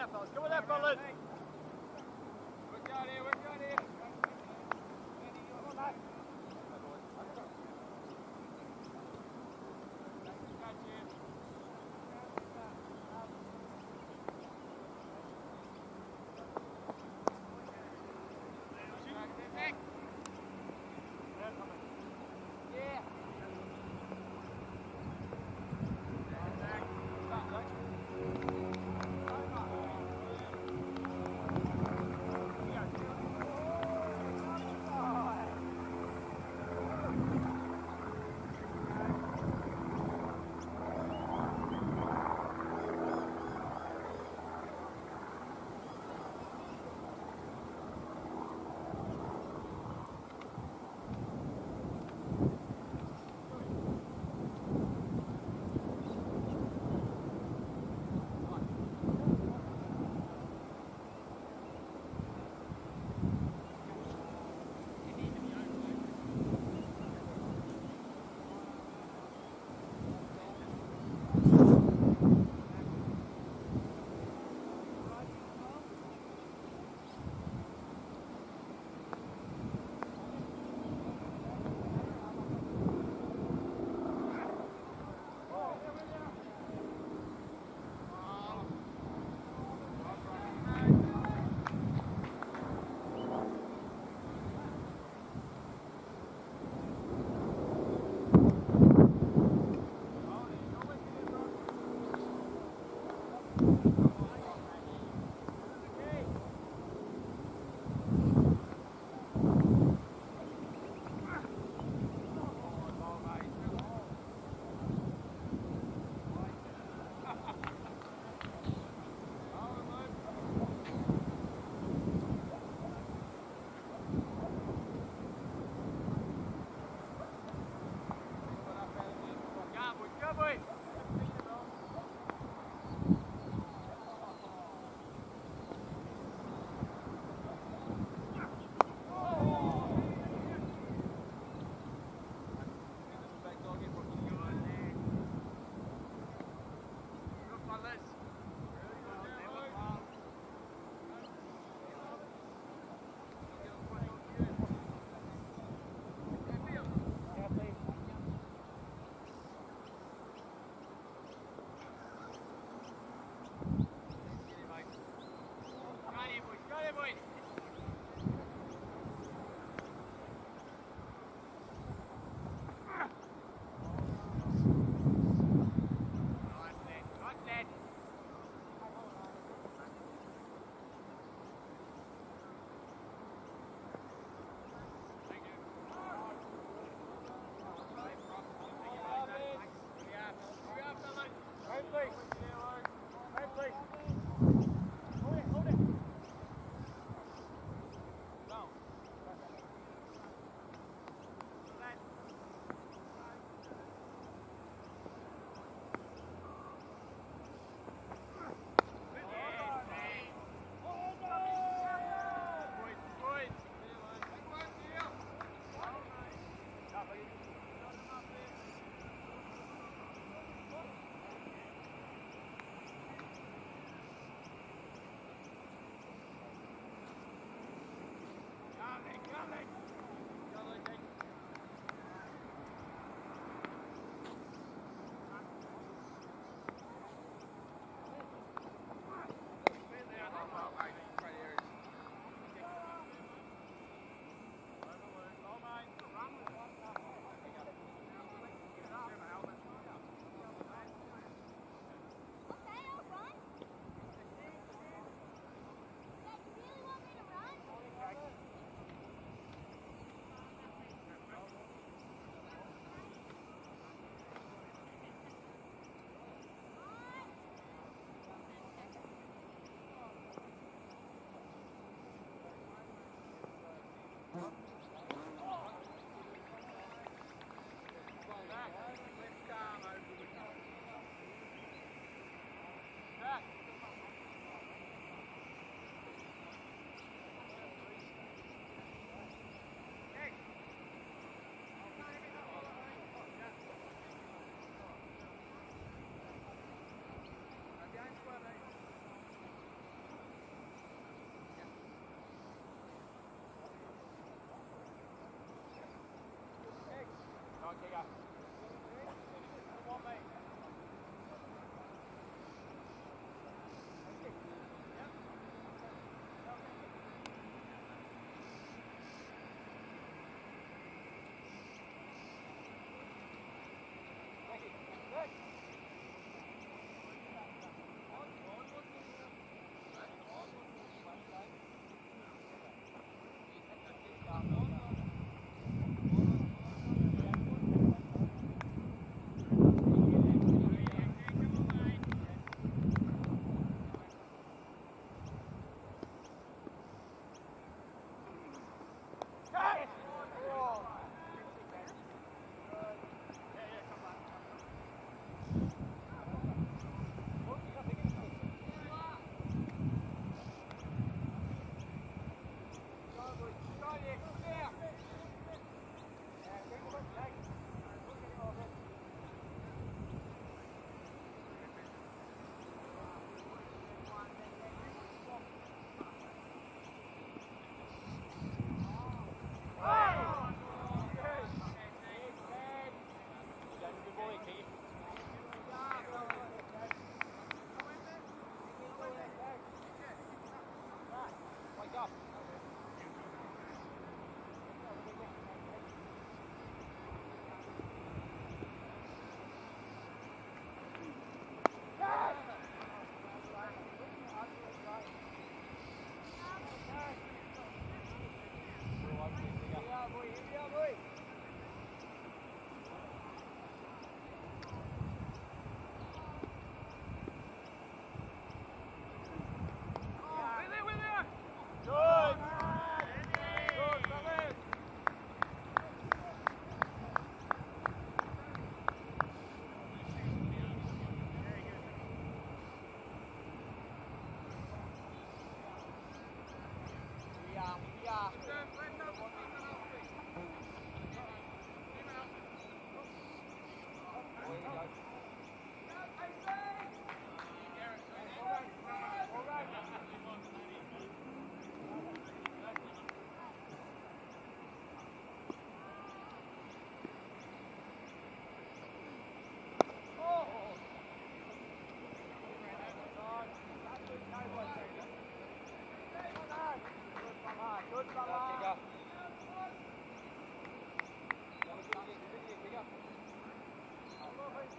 Now, fellas. Come on now, fellas. Place. llega.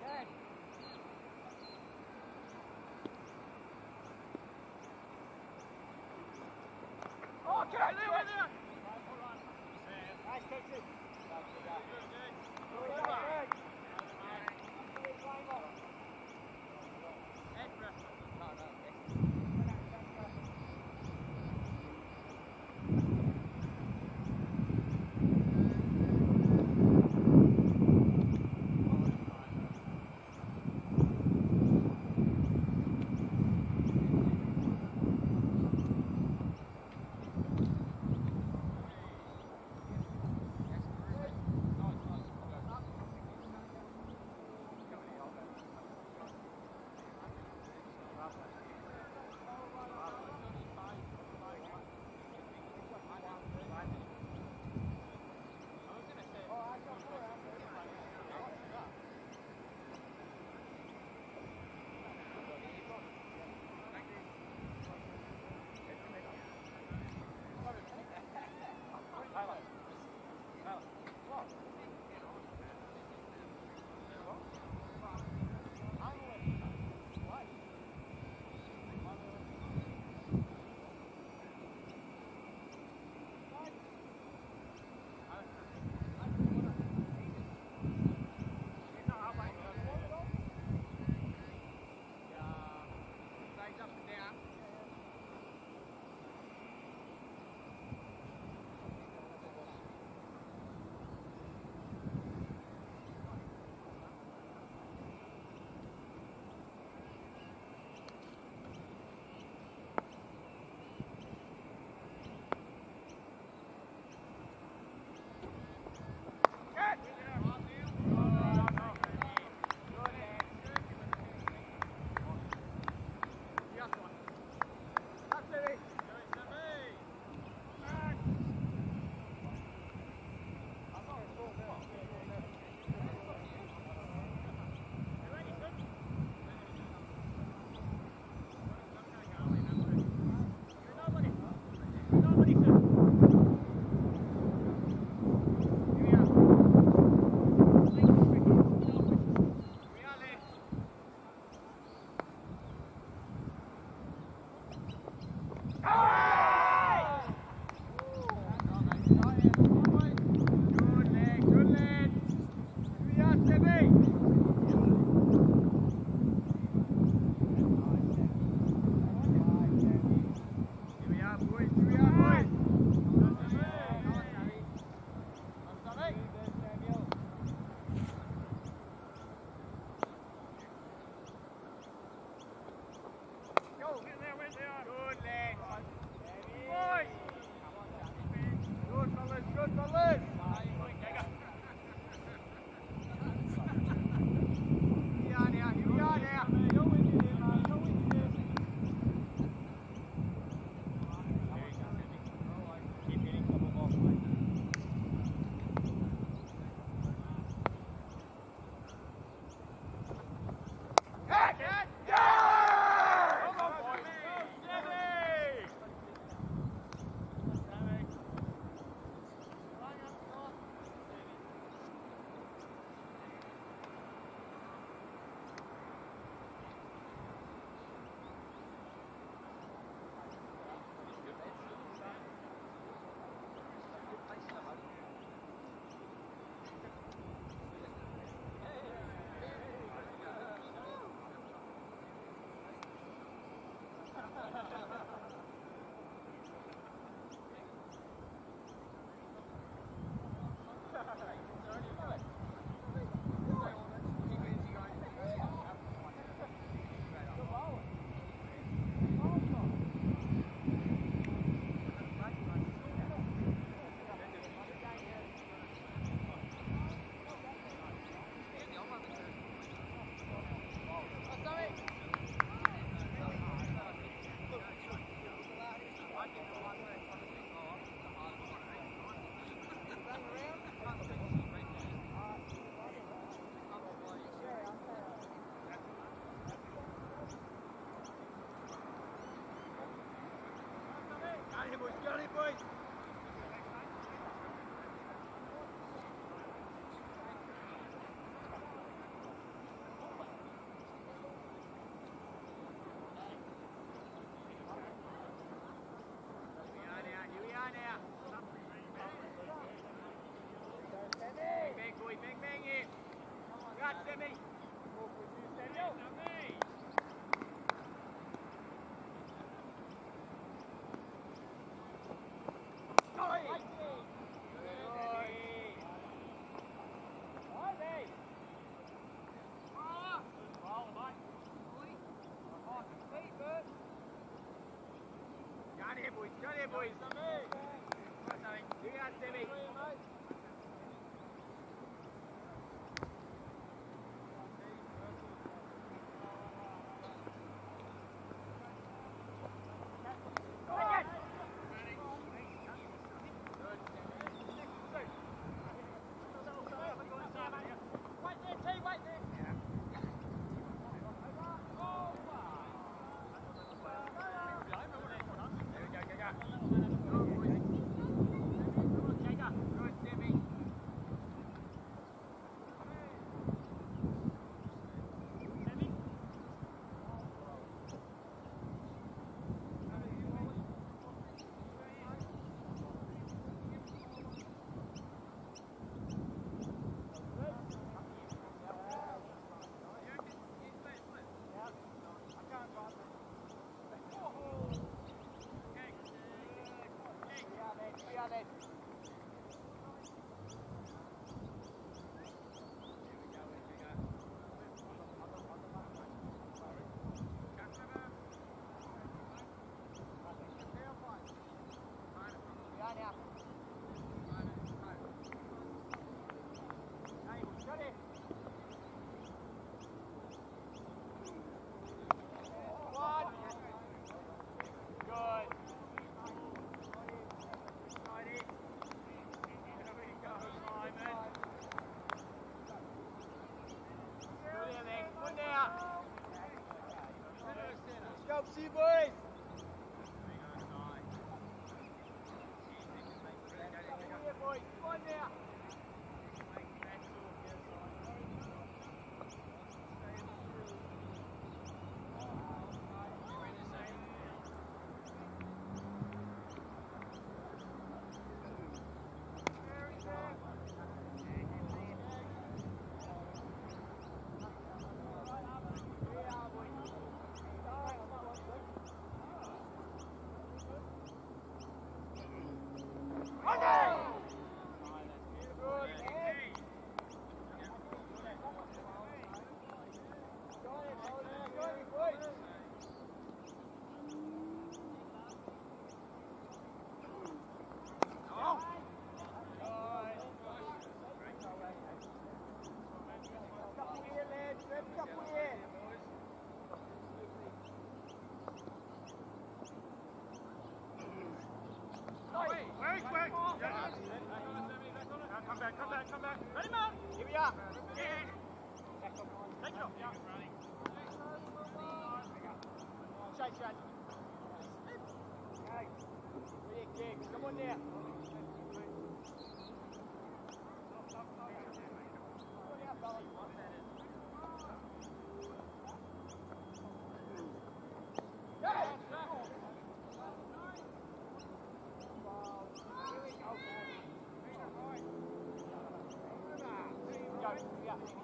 Good. boys. Got it, boys. You got it, Timmy. Gypsy Boys! Come on now. Come on now, fella. Go, yeah.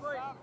Boys,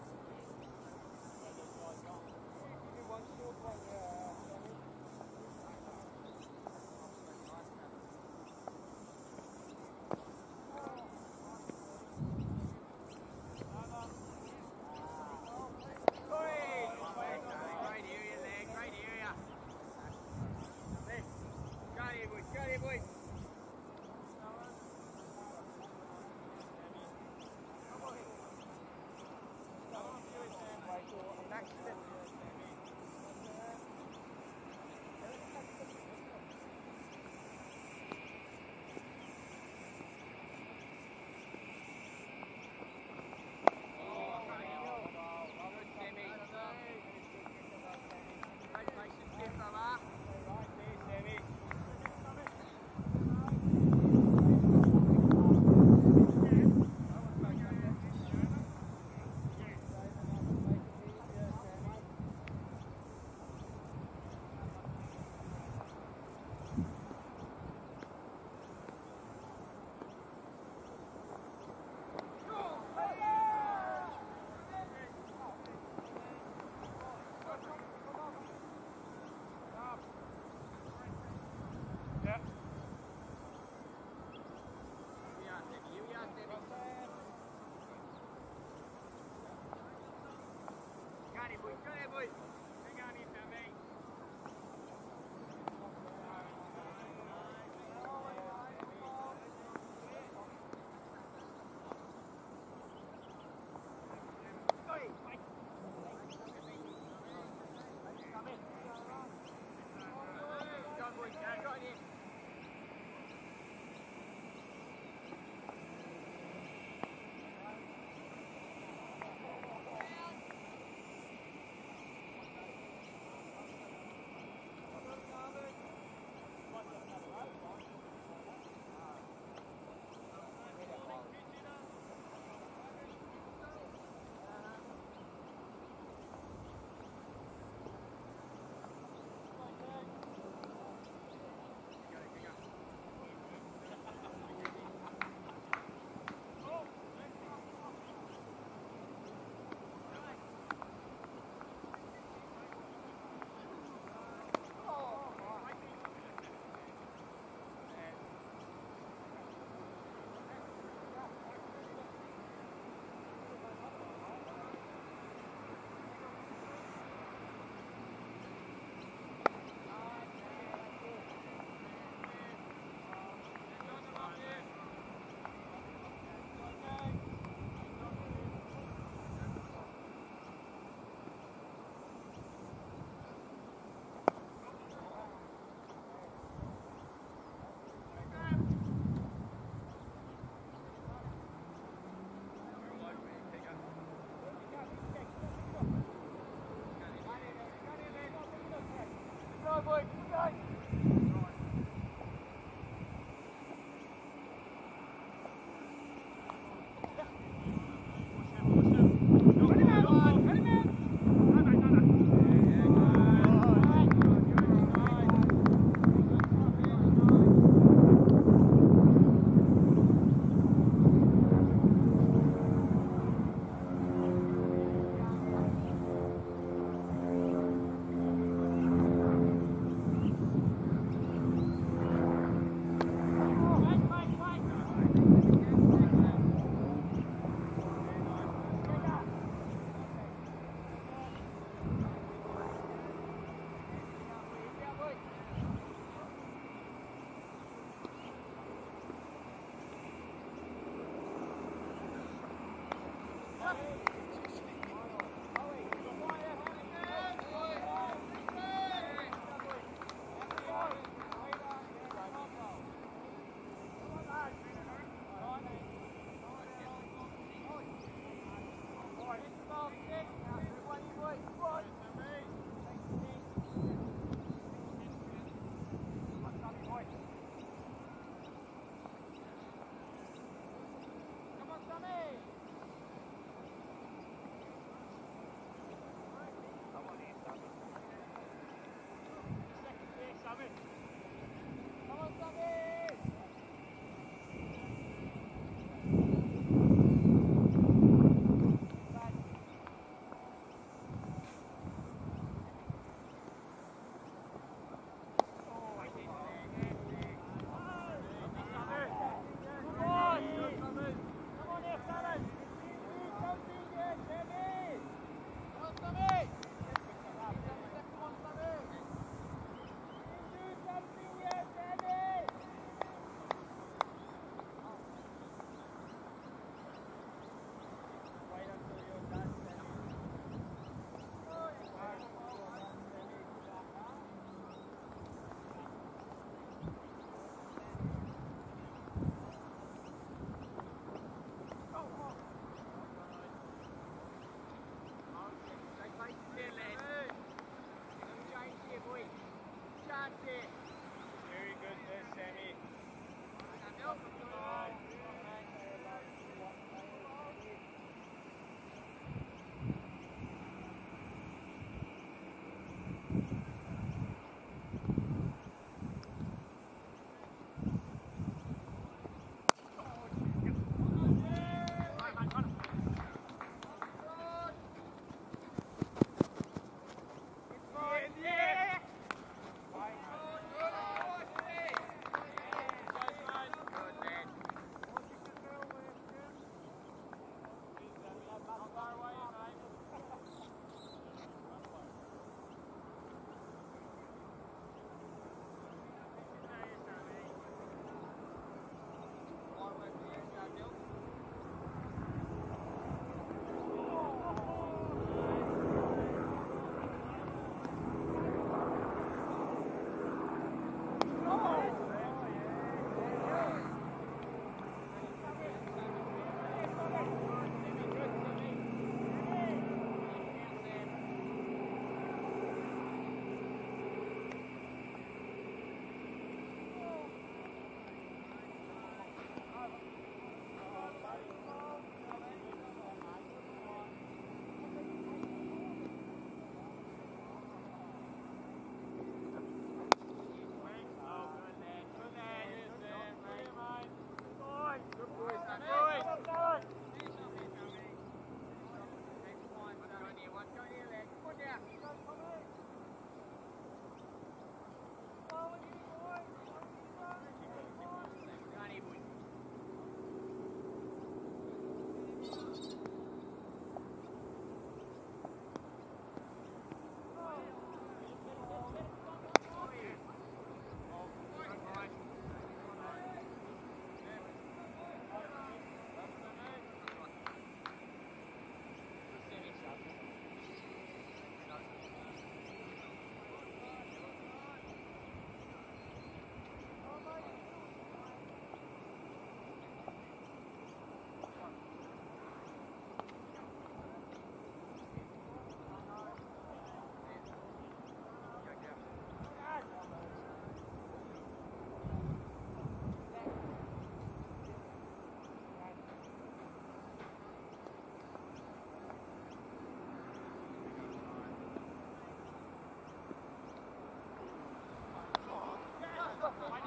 Thank you.